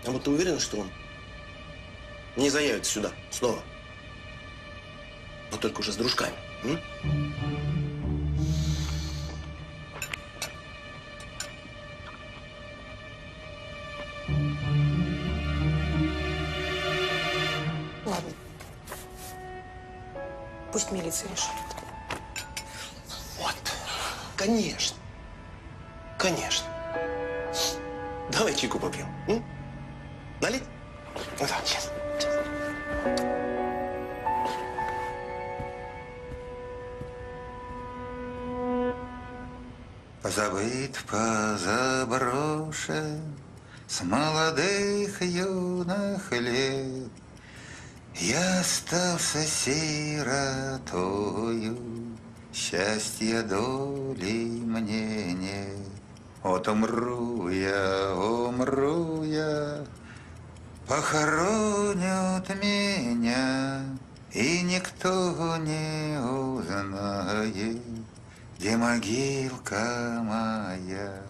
А вот ты уверена, что он не заявится сюда снова? Но только уже с дружками. м? Пусть милиция решит. Конечно. Конечно. Давай чайку попьем. м? Налить? Ну да, сейчас. Позабыт, позаброшен С молодых юных лет Я остался сиротою. Счастья доли мне нет Вот умру я, умру я. Похоронят меня И никто не узнает где могилка моя?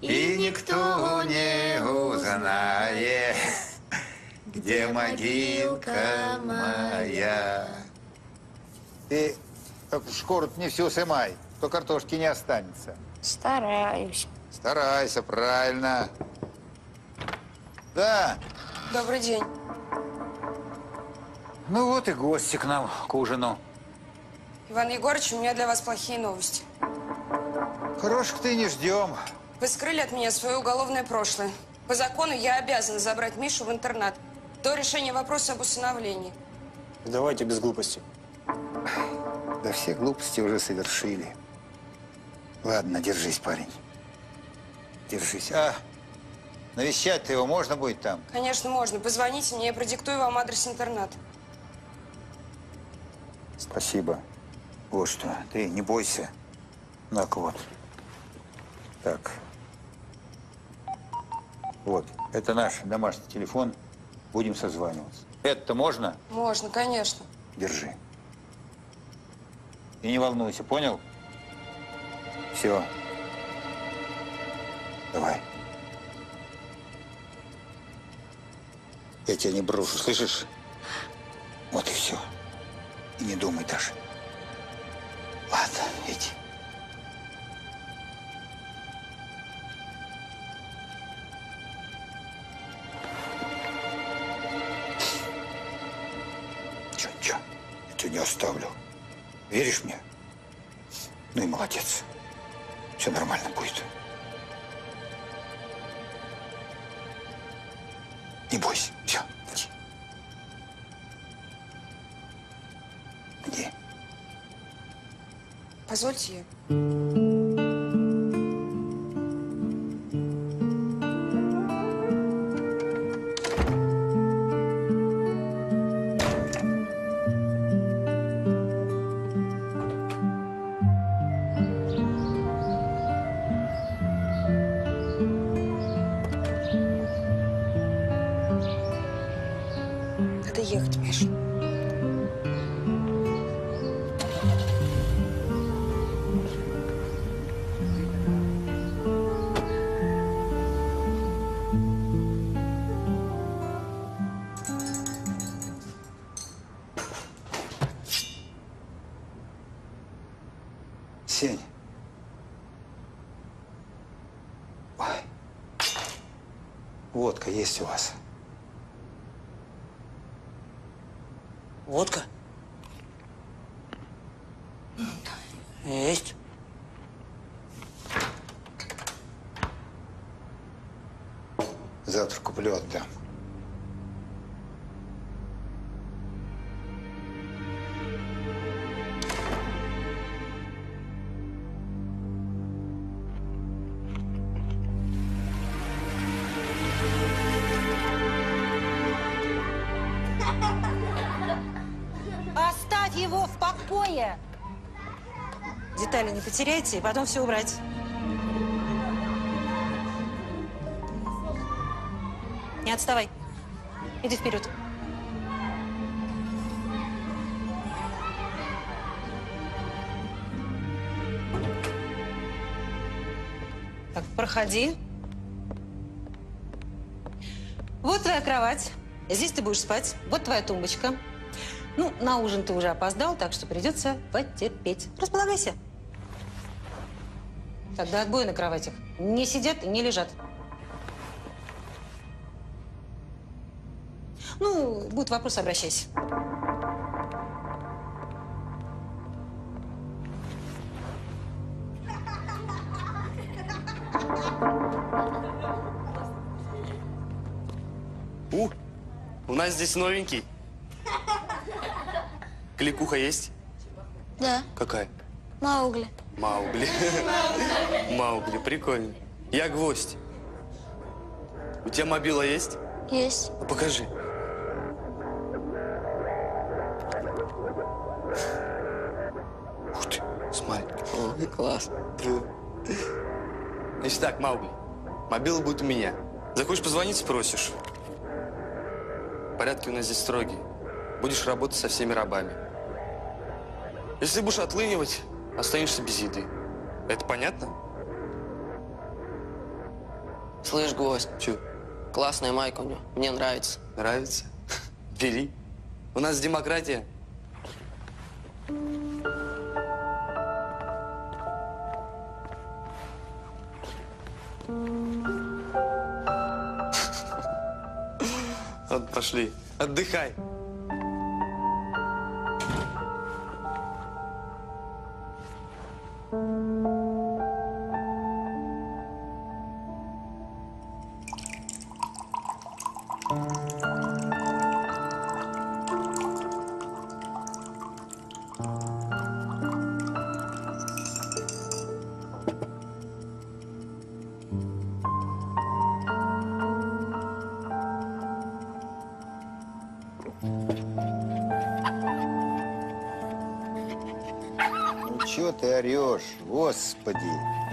И никто не узнает, где могилка моя. Ты только шкуру не всю сымай, то картошки не останется. Стараюсь. Старайся, правильно. Да, Добрый день. ну вот и гости к нам к ужину. Иван Егорович, у меня для вас плохие новости. Хороших ты не ждем. Вы скрыли от меня свое уголовное прошлое. По закону я обязана забрать Мишу в интернат до решения вопроса об усыновлении. Давайте без глупостей. Да все глупости уже совершили. Ладно, держись, парень. Держись. А, навещать-то его можно будет там? Конечно, можно. Позвоните мне, я продиктую вам адрес интерната. Спасибо. Вот что, ты не бойся. на вот. Так. Вот, это наш домашний телефон. Будем созваниваться. Это можно? Можно, конечно. Держи. И не волнуйся, понял? Все. Давай. Я тебя не брошу, слышишь? Вот и все. И не думай даже. Ладно, иди. Че, че? Я тебя не оставлю. Веришь мне? Ну и молодец. Все нормально будет. Не бойся. Все. Иди. Позвольте я. Водка есть у вас? Водка? Есть. Завтра куплю, отдам. Потеряйте, и потом все убрать. Не отставай. Иди вперед. Так, проходи. Вот твоя кровать. Здесь ты будешь спать. Вот твоя тумбочка. Ну, на ужин ты уже опоздал, так что придется потерпеть. Располагайся. Тогда до на кроватях. Не сидят и не лежат. Ну, будет вопрос, обращайся. У, у нас здесь новенький. Кликуха есть? Да. Какая? Маугли. Маугли. Маугли, прикольно. Я гвоздь. У тебя мобила есть? Есть. Ну, покажи. Ух ты, смотри. О, класс. Значит так, Маугли, мобила будет у меня. Захочешь позвонить, спросишь. Порядки у нас здесь строгие. Будешь работать со всеми рабами. Если будешь отлынивать, останешься без еды. Это понятно? Слышь, гвоздь. Че? Классная майка у него. Мне нравится. Нравится? Бери. У нас демократия. Пошли. Отдыхай. Ну чё ты орешь, господи?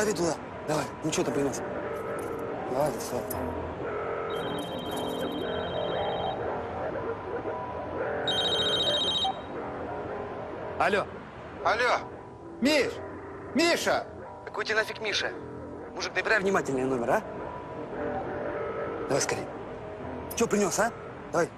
Смотри туда. Давай. Ну что ты принес? Давай, все. Алло. Алло, Миш, Миша! Какой тебе нафиг Миша? Мужик, набирай внимательнее номер, а? Давай скорее. Что принес, а? Давай.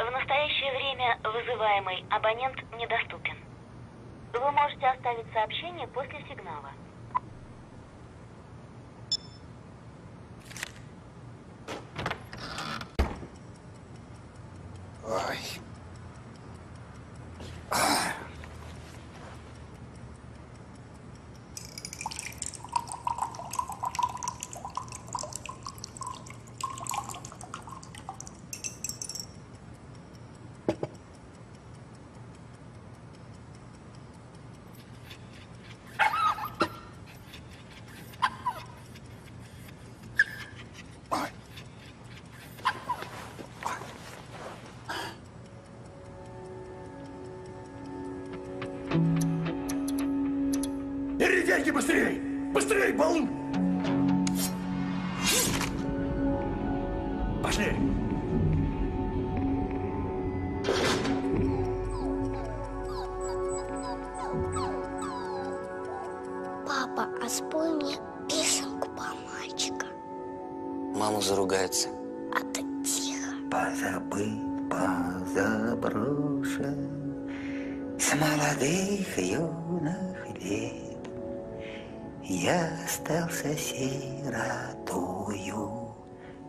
В настоящее время вызываемый абонент недоступен. Вы можете оставить сообщение после сигнала. Деньги быстрее! Быстрее, балу! Остался сиротою,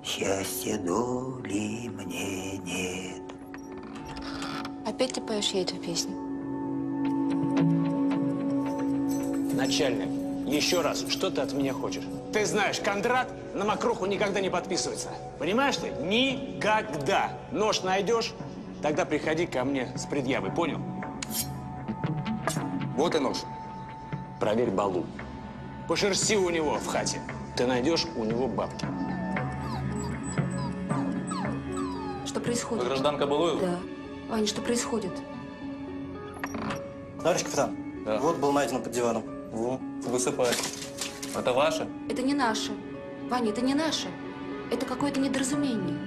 счастья доли мне нет. Опять ты поешь ей эту песню? Начальник, еще раз, что ты от меня хочешь? Ты знаешь, Кондрат на мокруху никогда не подписывается. Понимаешь ты? Никогда. Нож найдешь, тогда приходи ко мне с предъявой, понял? Вот и нож. Проверь балу. Пошерсти у него в хате. Ты найдешь у него бабки. Что происходит? Гражданка Балуева? Да. Ваня, что происходит? Товарищ капитан, вот был найден под диваном. Во, высыпает. Это ваше? Это не наше. Ваня, это не наше. Это какое-то недоразумение.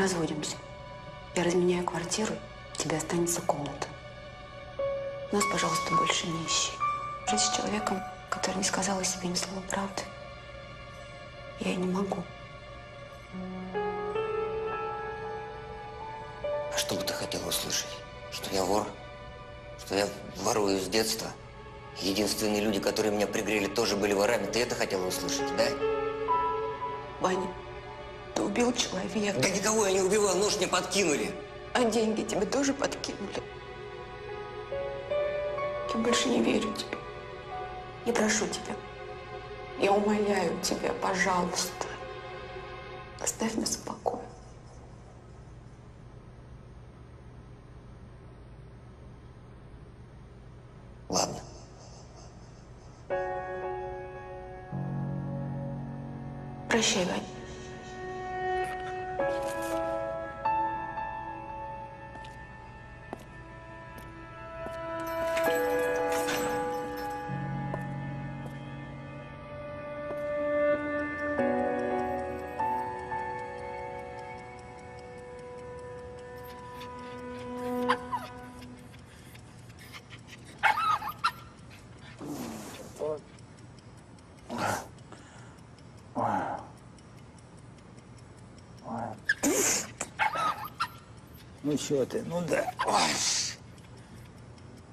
Разводимся. Я разменяю квартиру, у тебя останется комната. Нас, пожалуйста, больше не ищи. Жить с человеком, который не сказал о себе ни слова правды, я не могу. А что бы ты хотела услышать? Что я вор? Что я ворую с детства? Единственные люди, которые меня пригрели, тоже были ворами. Ты это хотела услышать, да? Ваня, ты убил человека. Да никого я не убивал, нож мне подкинули. А деньги тебе тоже подкинули. Я больше не верю тебе. Я прошу тебя. Я умоляю тебя, пожалуйста. Оставь нас в покое. Ладно. Прощай, Ваня. Ну что ты, ну да. Ой.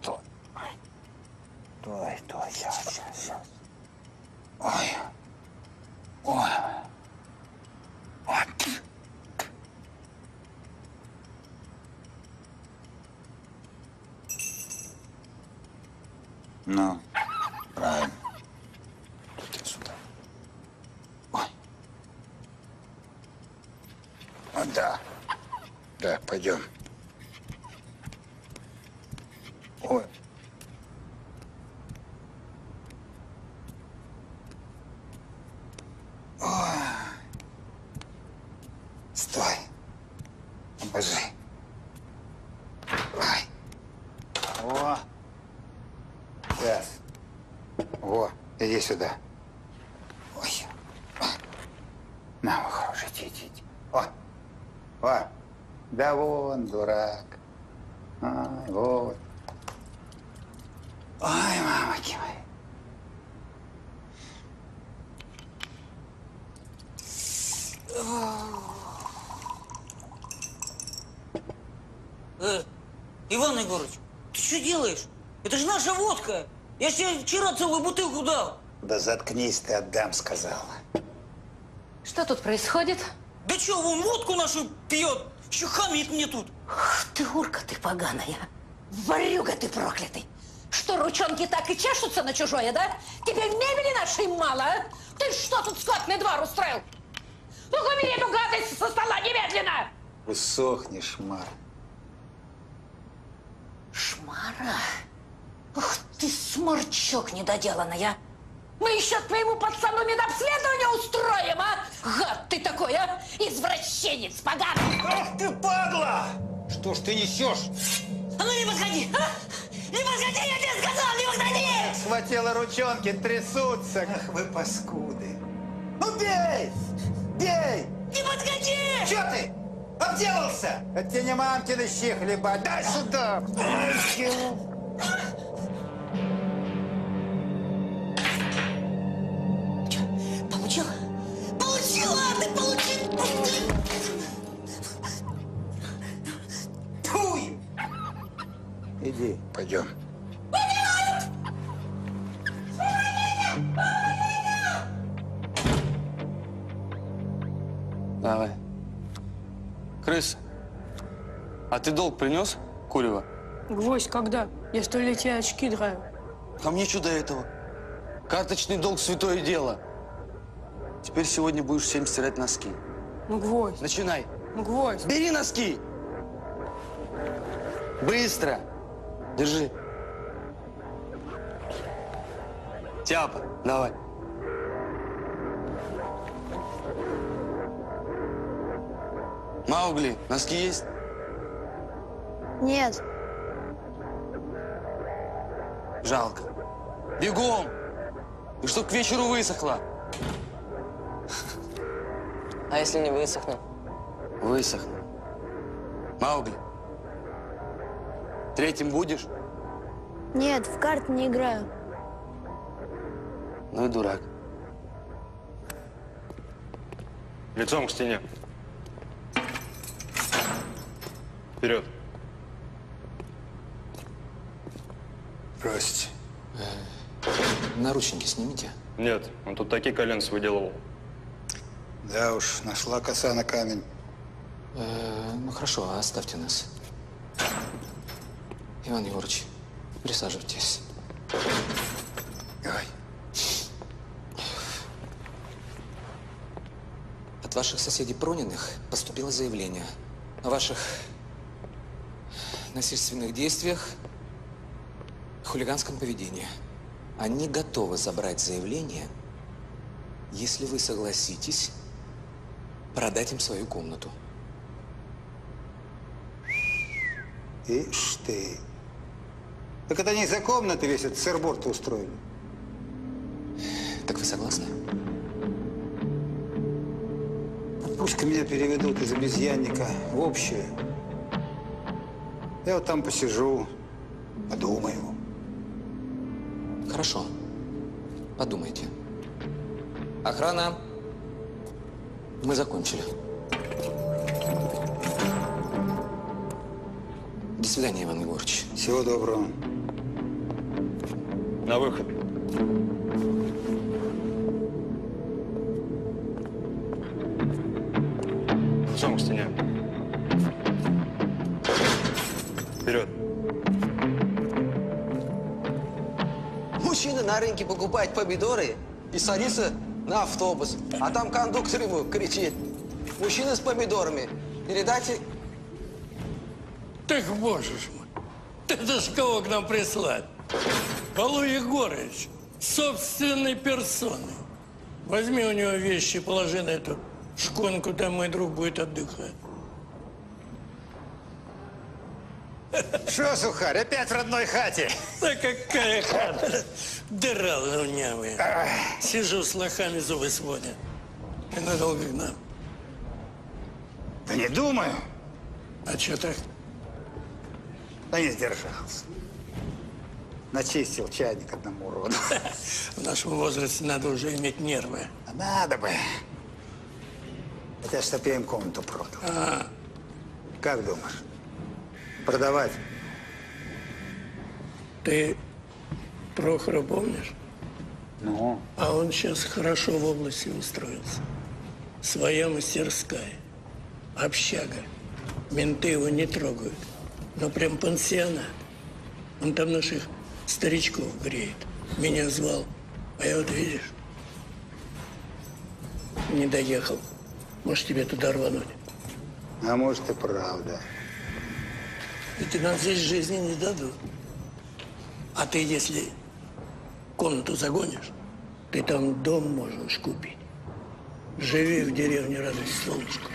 Стой. Стой, стой, сейчас, сейчас, сейчас. Ой. Ой. Ой. Ну, правильно. Тут сюда. Ой. А, да. Да, пойдем. Ой. Ой. Стой. Обожи. Ой. О. Сейчас. Во, иди сюда. Ой. На, мой хороший, иди, иди, иди. О. О. Да вон, дурак. Ай, вот. Ой, мамочки мои. Э, Иван Егорович, ты что делаешь? Это же наша водка. Я тебе вчера целую бутылку дал. Да заткнись ты, отдам, сказала. Что тут происходит? Да что, вон водку нашу пьет. Еще хамит мне тут. Ты урка ты поганая. Ворюга ты проклятый. Что, ручонки так и чешутся на чужое, да? Тебе мебели нашей мало, а? Ты что тут скотный двор устроил? Ну, убери эту гадость со стола немедленно! Усохни, шмар. Шмара? Ух ты, сморчок а! Еще твоему пацану медобследование устроим, а? Гад ты такой, а? Извращенец поганый! Ах ты, падла! Что ж ты несешь? А ну не подходи, а? Не подходи, я тебе сказал, не подходи! Схватила ручонки, трясутся. Ах вы паскуды. Ну бей! Бей! Не подходи! Че ты? Обделался! Это тебе не мамкины щи хлебать. Дай сюда! Ты долг принес, Курева? Гвоздь, когда? Я столетия очки драю. А мне что до этого? Карточный долг – святое дело. Теперь сегодня будешь всем стирать носки. Ну, гвоздь. Начинай. Ну, гвоздь. Бери носки. Быстро. Держи. Тяпа, давай. Маугли, носки есть? Нет. Жалко. Бегом! И чтоб к вечеру высохло. А если не высохну? Высохну. Маугли, третьим будешь? Нет, в карты не играю. Ну и дурак. Лицом к стене. Вперед. Здрасте. Наручники снимите. Нет, он тут такие коленцы выделывал. Да уж, нашла коса на камень. Э, ну хорошо, оставьте нас. Иван Егорович, присаживайтесь. Давай. От ваших соседей Прониных поступило заявление о ваших насильственных действиях, хулиганском поведении. Они готовы забрать заявление, если вы согласитесь продать им свою комнату. Ишь ты. Так это они за комнаты весь этот сырборд устроили. Так вы согласны? Пусть-ка меня переведут из обезьянника в общее. Я вот там посижу, подумаю. Хорошо. Подумайте. Охрана. Мы закончили. До свидания, Иван Егорович. Всего доброго. На выход. Лицом к стене. На рынке покупает помидоры и садится на автобус. А там кондуктор ему кричит. Мужчина с помидорами. Передайте Так, боже ж мой, это ж кого к нам прислать? Балу Егорович, собственной персоной. Возьми у него вещи, положи на эту шконку, там мой друг будет отдыхать. Что, сухарь, опять в родной хате? Да какая хата? Дыра лунявая. Сижу с лохами зубы сводя. И надолго к нам. Да не думаю. А что так? Да не сдержался. Начистил чайник одному уроду. В нашем возрасте надо уже иметь нервы. А Надо бы. Это чтоб я им комнату продал. А, Как думаешь? Продавать? ты Прохора помнишь? Ну? А он сейчас хорошо в области устроился. Своя мастерская, общага. Менты его не трогают. Но прям пансионат. Он там наших старичков греет. Меня звал. А я вот видишь, не доехал. Может, тебе туда рвануть. А может и правда. Ведь нам здесь жизни не дадут. А ты, если комнату загонишь, ты там дом можешь купить. Живи в деревне, радость солнышку.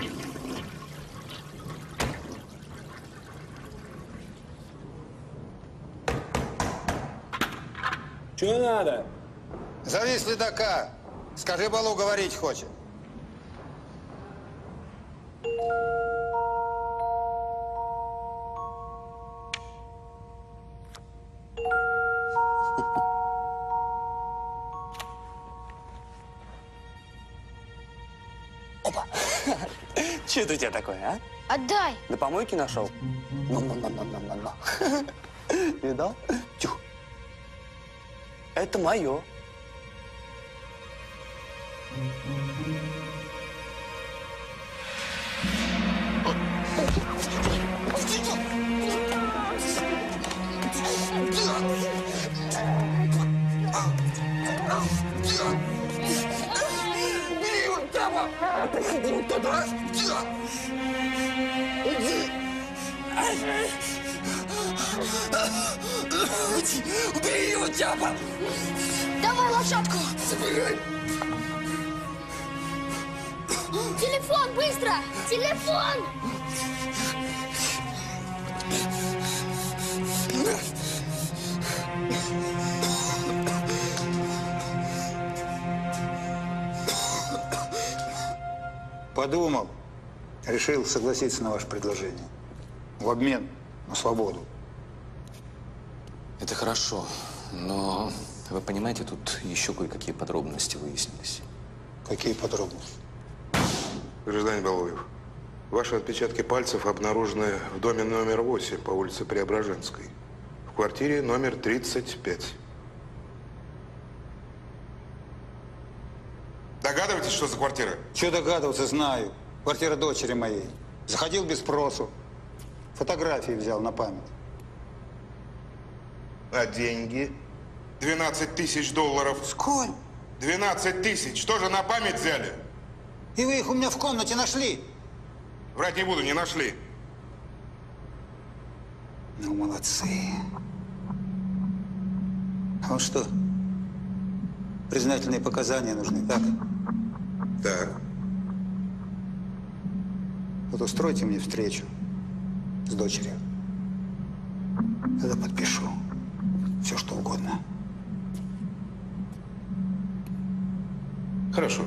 Чего надо? Зови следака. Скажи, Балу говорить хочет. Че это у тебя такое, а? Отдай. На помойке нашел? Но-но-но-но-но-но. Видал? Тюх. Это мое. Бери вот туда! Иди! Уйди! Убери его, Тяма! Давай лошадку. Забирай! Телефон, быстро! Телефон! Подумал, решил согласиться на ваше предложение. В обмен на свободу. Это хорошо, но вы понимаете, тут еще кое-какие подробности выяснились. Какие подробности? Гражданин Балуев, ваши отпечатки пальцев обнаружены в доме номер 8 по улице Преображенской. В квартире номер 35. Догадываетесь, что за квартира? Что догадываться, знаю. Квартира дочери моей. Заходил без спросу. Фотографии взял на память. А деньги? 12 тысяч долларов. Сколь? 12 тысяч. Что же на память взяли? И вы их у меня в комнате нашли? Врать не буду, не нашли. Ну, молодцы. А вот что? Признательные показания нужны, так? Так. Вот устройте мне встречу с дочерью. Тогда подпишу все, что угодно. Хорошо.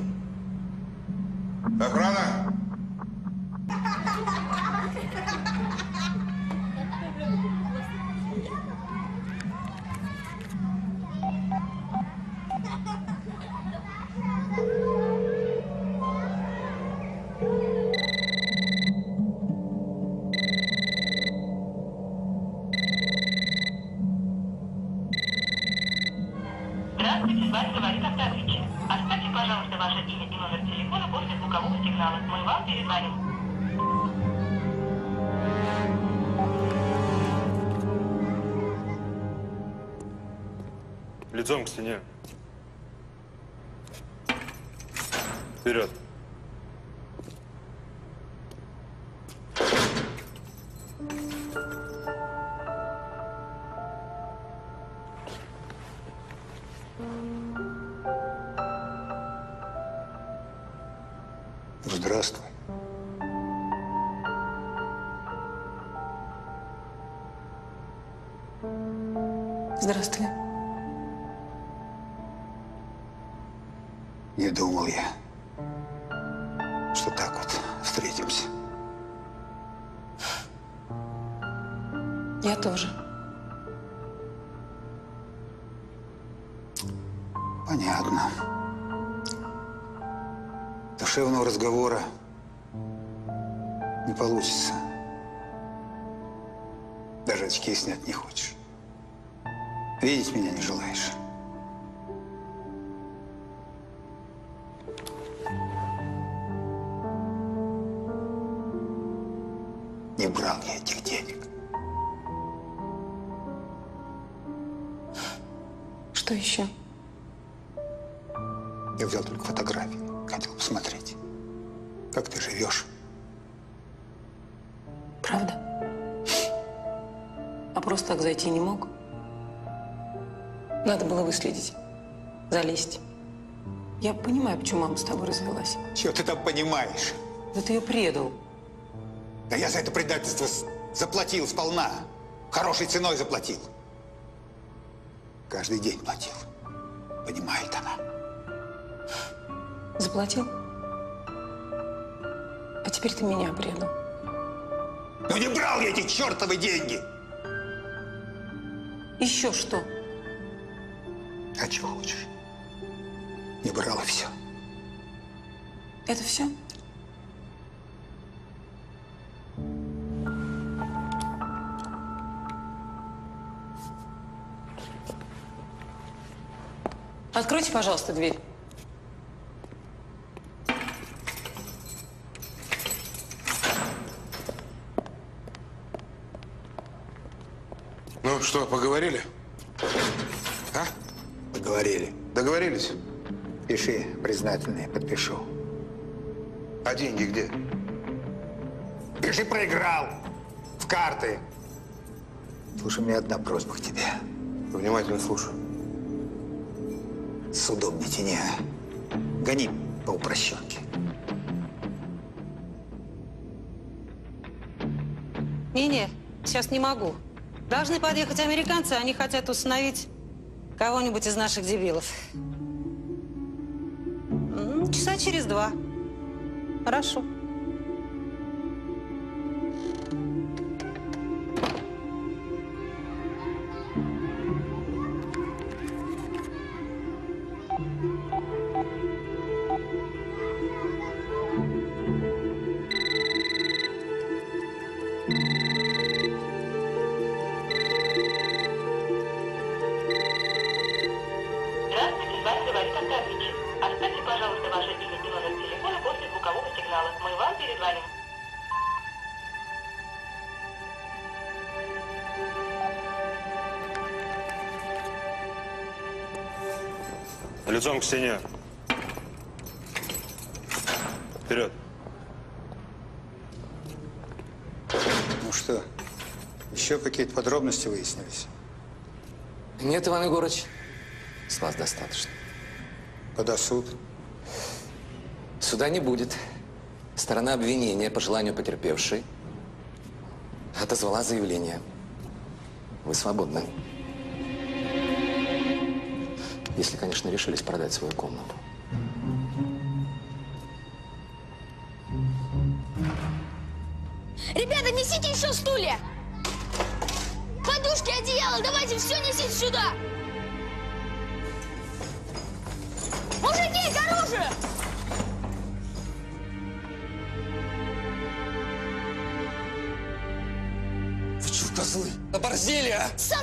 Охрана! Лицом к стене. Вперед. Здравствуй. Здравствуй. Не думал я, что так вот встретимся. Я тоже. Понятно. Душевного разговора не получится. Даже очки снять не хочешь. Видеть меня не желаешь. Было выследить, залезть. Я понимаю, почему мама с тобой развелась. Чего ты там понимаешь? Да ты ее предал. Да я за это предательство заплатил сполна. Хорошей ценой заплатил. Каждый день платил. Понимает она. Заплатил? А теперь ты меня предал. Ну не брал я эти чертовы деньги! Еще что? Искать чего хочешь. Не брала все. Это все? Откройте, пожалуйста, дверь. Ну что, поговорили? А? Поговорили. Договорились? Пиши, признательный, подпишу. А деньги где? Пиши, проиграл. В карты. Слушай, у меня одна просьба к тебе. Внимательно слушаю. Судом не тяни, а? Гони по упрощенке. Не-не, сейчас не могу. Должны подъехать американцы, они хотят установить кого-нибудь из наших дебилов. Часа через два. Хорошо. Лицом к стене. Вперед. Ну что, еще какие-то подробности выяснились? Нет, Иван Егорович, с вас достаточно. Когда суд? Суда не будет. Сторона обвинения по желанию потерпевшей отозвала заявление. Вы свободны. Если, конечно, решились продать свою комнату. Ребята, несите еще стулья! Подушки, одеяло, давайте все несите сюда!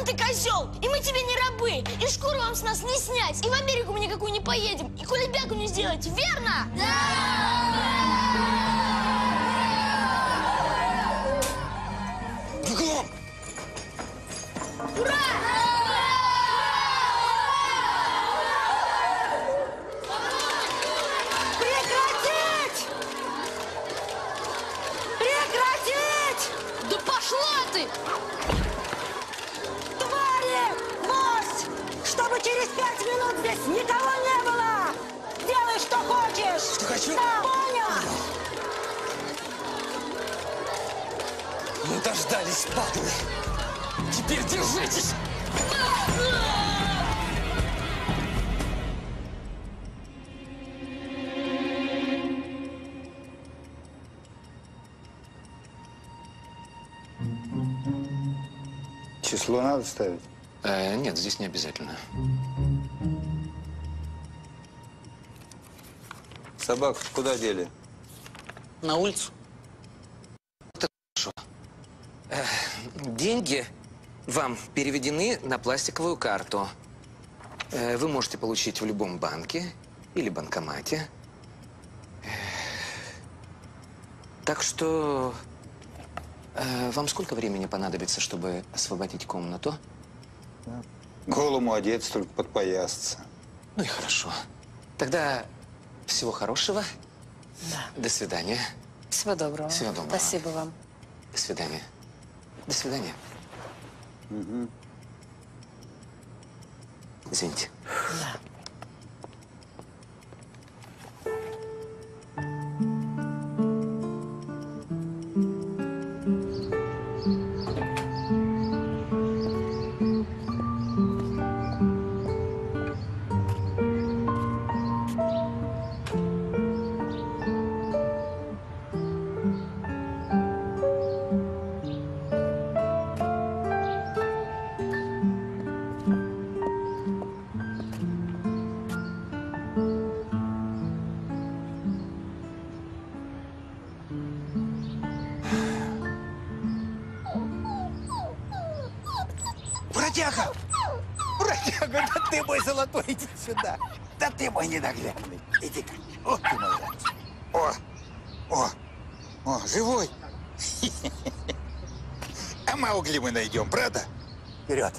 Ты козел! И мы тебе не рабы! И шкуру вам с нас не снять! И в Америку мы никакую не поедем! И кулебяку не сделать, верно? Бегом! Надо ставить? Э, нет, здесь не обязательно. Собак куда дели? На улицу. Это хорошо. Э, деньги вам переведены на пластиковую карту. Э, вы можете получить в любом банке или банкомате. Э, Так что вам сколько времени понадобится, чтобы освободить комнату? Голому одеться, только подпоясаться. Ну и хорошо. Тогда всего хорошего. Да. До свидания. Всего доброго. Всего доброго. Спасибо вам. До свидания. До свидания. Извините. Да. Мой ненаглядный. Иди-ка. О, ты зайчик. О, о, о, живой. А Маугли мы найдем, правда? Вперед.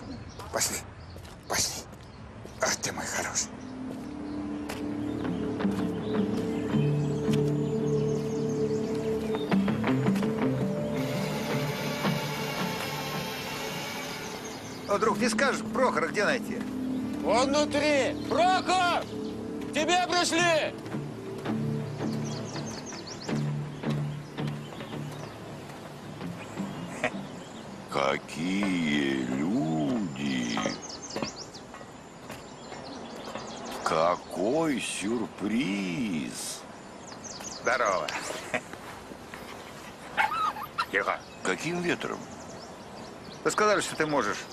Ты можешь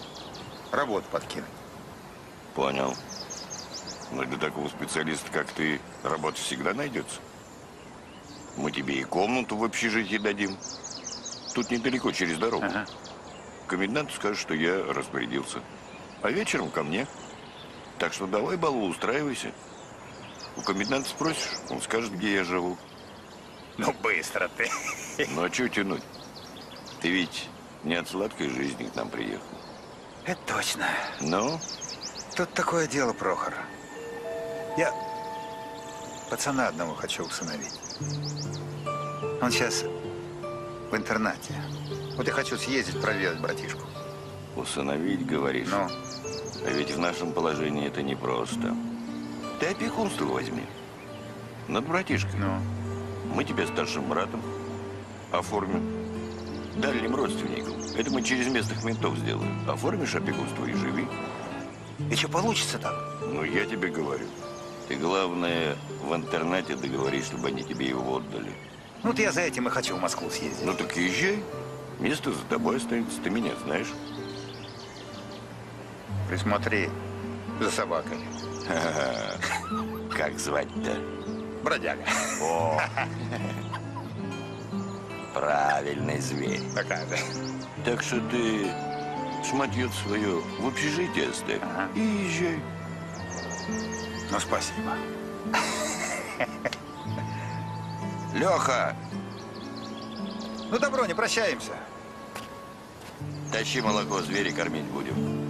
работу подкинуть. Понял. Но для такого специалиста, как ты, работа всегда найдется. Мы тебе и комнату в общежитии дадим. Тут недалеко, через дорогу. Коменданту скажешь, что я распорядился. А вечером ко мне. Так что давай, балу, устраивайся. У коменданта спросишь, он скажет, где я живу. Ну, быстро ты. Ну, а что тянуть? Ты ведь не от сладкой жизни к нам приехал. Это точно. Ну? Тут такое дело, Прохор. Я пацана одного хочу усыновить. Он сейчас в интернате. Вот я хочу съездить проведать братишку. Усыновить, говоришь? Ну? А ведь в нашем положении это непросто. Ты опекунство возьми. Над братишкой. Ну? Мы тебя старшим братом оформим. Дальним родственником. Это мы через местных ментов сделаем. Оформишь опекунство и живи. И что получится так? Ну, я тебе говорю. Ты, главное, в интернате договорись, чтобы они тебе его отдали. Ну, вот я за этим и хочу в Москву съездить. Ну, так езжай. Место за тобой останется. Ты меня знаешь. Присмотри за собакой. Как звать-то? Бродяга. О, правильный зверь. Такая же. Так что ты шматье свое в общежитие оставь и езжай. Ну, спасибо. Леха, Ну, добро, не прощаемся. тащи молоко, звери кормить будем.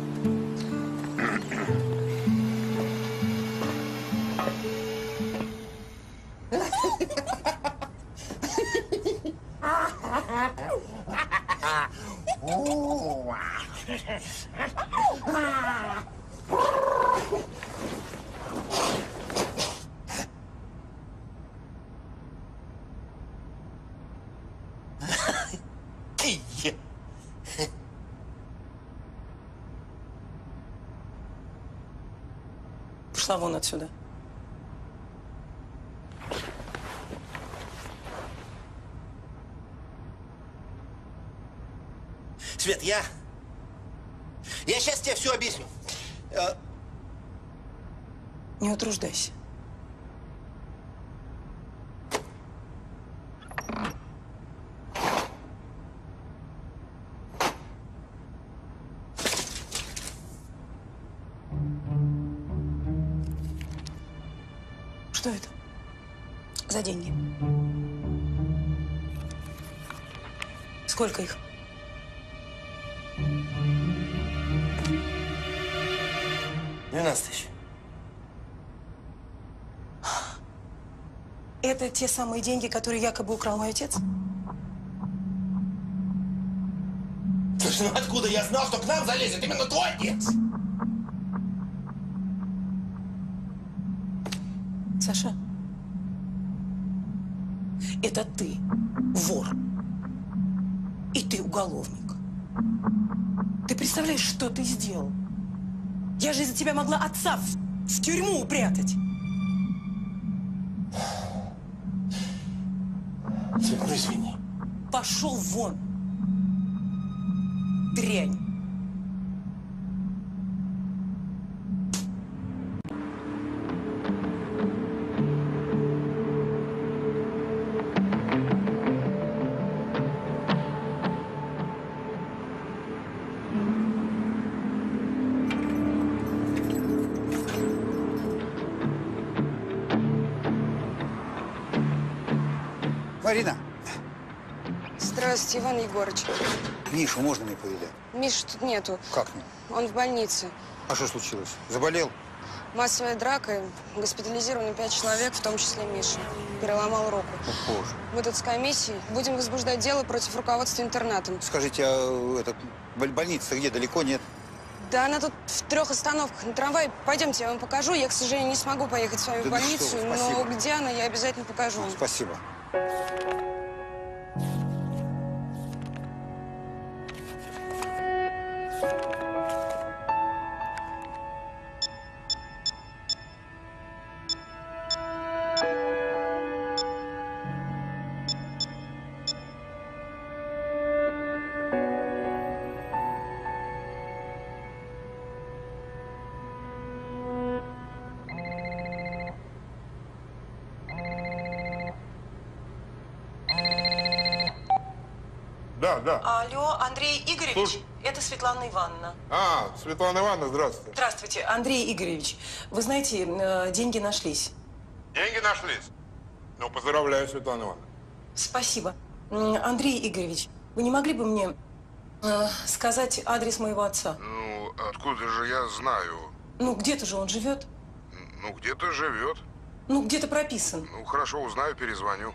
Отсюда. Свет, я... Я сейчас тебе все объясню. Э, Не утруждайся. Сколько их? Двенадцать тысяч. Это те самые деньги, которые якобы украл мой отец? Слушай, ну откуда я знал, что к нам залезет именно твой отец? Саша, это ты уголовник. Ты представляешь, что ты сделал? Я же из-за тебя могла отца в, в тюрьму упрятать. Ну извини. Пошел вон. Дрянь. Марина, Здравствуйте, Иван Егорыч. Мишу можно мне повидать? Миши тут нету. Как не? Он в больнице. А что случилось? Заболел? Массовая драка. Госпитализировано пять человек, в том числе Миша. Переломал руку. О, боже. Мы тут с комиссией будем возбуждать дело против руководства интернатом. Скажите, а этот, боль- больница где? Далеко нет? Да она тут в трех остановках на трамвае. Пойдемте, я вам покажу. Я, к сожалению, не смогу поехать с вами Да в ну что больницу, но где она, я обязательно покажу. вам. Спасибо. Да, да. Алло, Андрей Игоревич, это Светлана Ивановна. А, Светлана Ивановна, здравствуйте. Здравствуйте, Андрей Игоревич. Вы знаете, э, деньги нашлись. Деньги нашлись? Ну, поздравляю, Светлана Ивановна. Спасибо. Андрей Игоревич, вы не могли бы мне э, сказать адрес моего отца? Ну, откуда же я знаю? Ну, где-то же он живет. Ну, где-то живет. Ну, где-то прописан. Ну, хорошо, узнаю, перезвоню.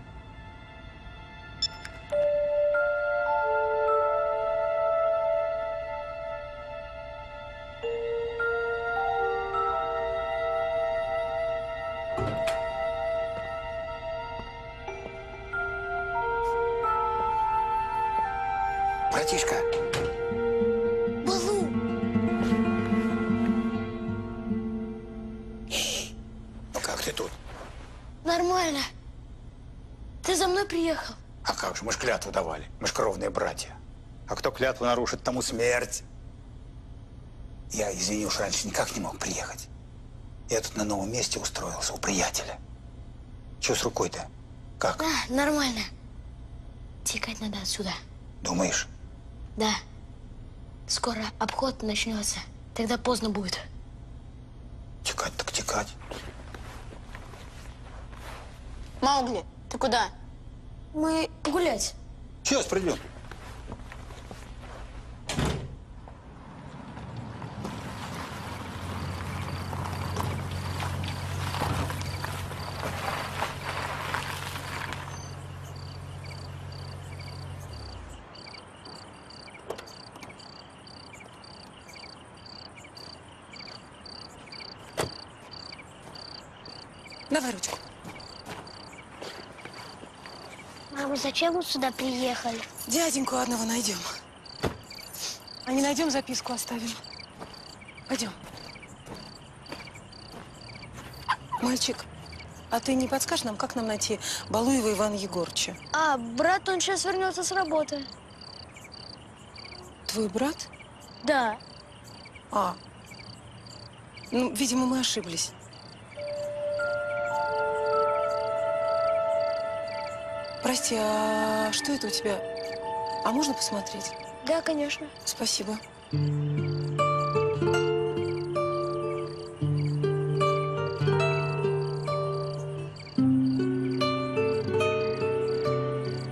Клятву давали. Мы ж кровные братья. А кто клятву нарушит, тому смерть. Я, извини, уж раньше никак не мог приехать. Я тут на новом месте устроился, у приятеля. Че с рукой-то? Как? Да, нормально. Текать надо отсюда. Думаешь? Да. Скоро обход начнется. Тогда поздно будет. Текать так текать. Маугли, ты куда? Мы гулять. Сейчас придем. Зачем мы сюда приехали? Дяденьку одного найдем. А не найдем, записку оставим. Пойдем. Мальчик, а ты не подскажешь нам, как нам найти Балуева Ивана Егорыча? А, брат, он сейчас вернется с работы. Твой брат? Да. А. Ну, видимо, мы ошиблись. Прости, а что это у тебя? А можно посмотреть? Да, конечно. Спасибо.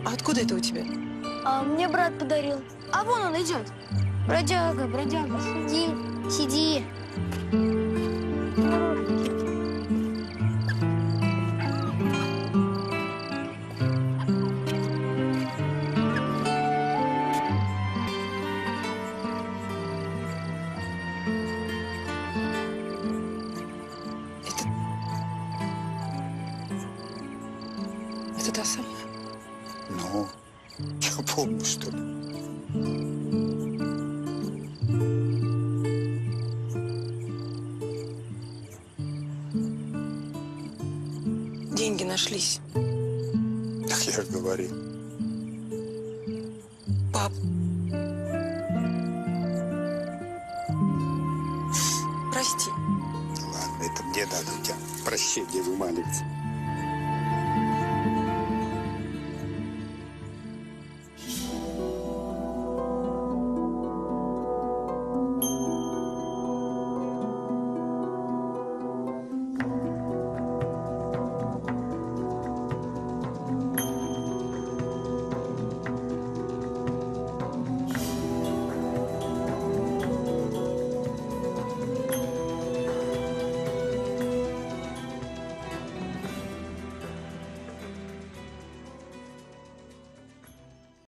А откуда это у тебя? А мне брат подарил. А вон он идет. Бродяга, бродяга, сиди, сиди.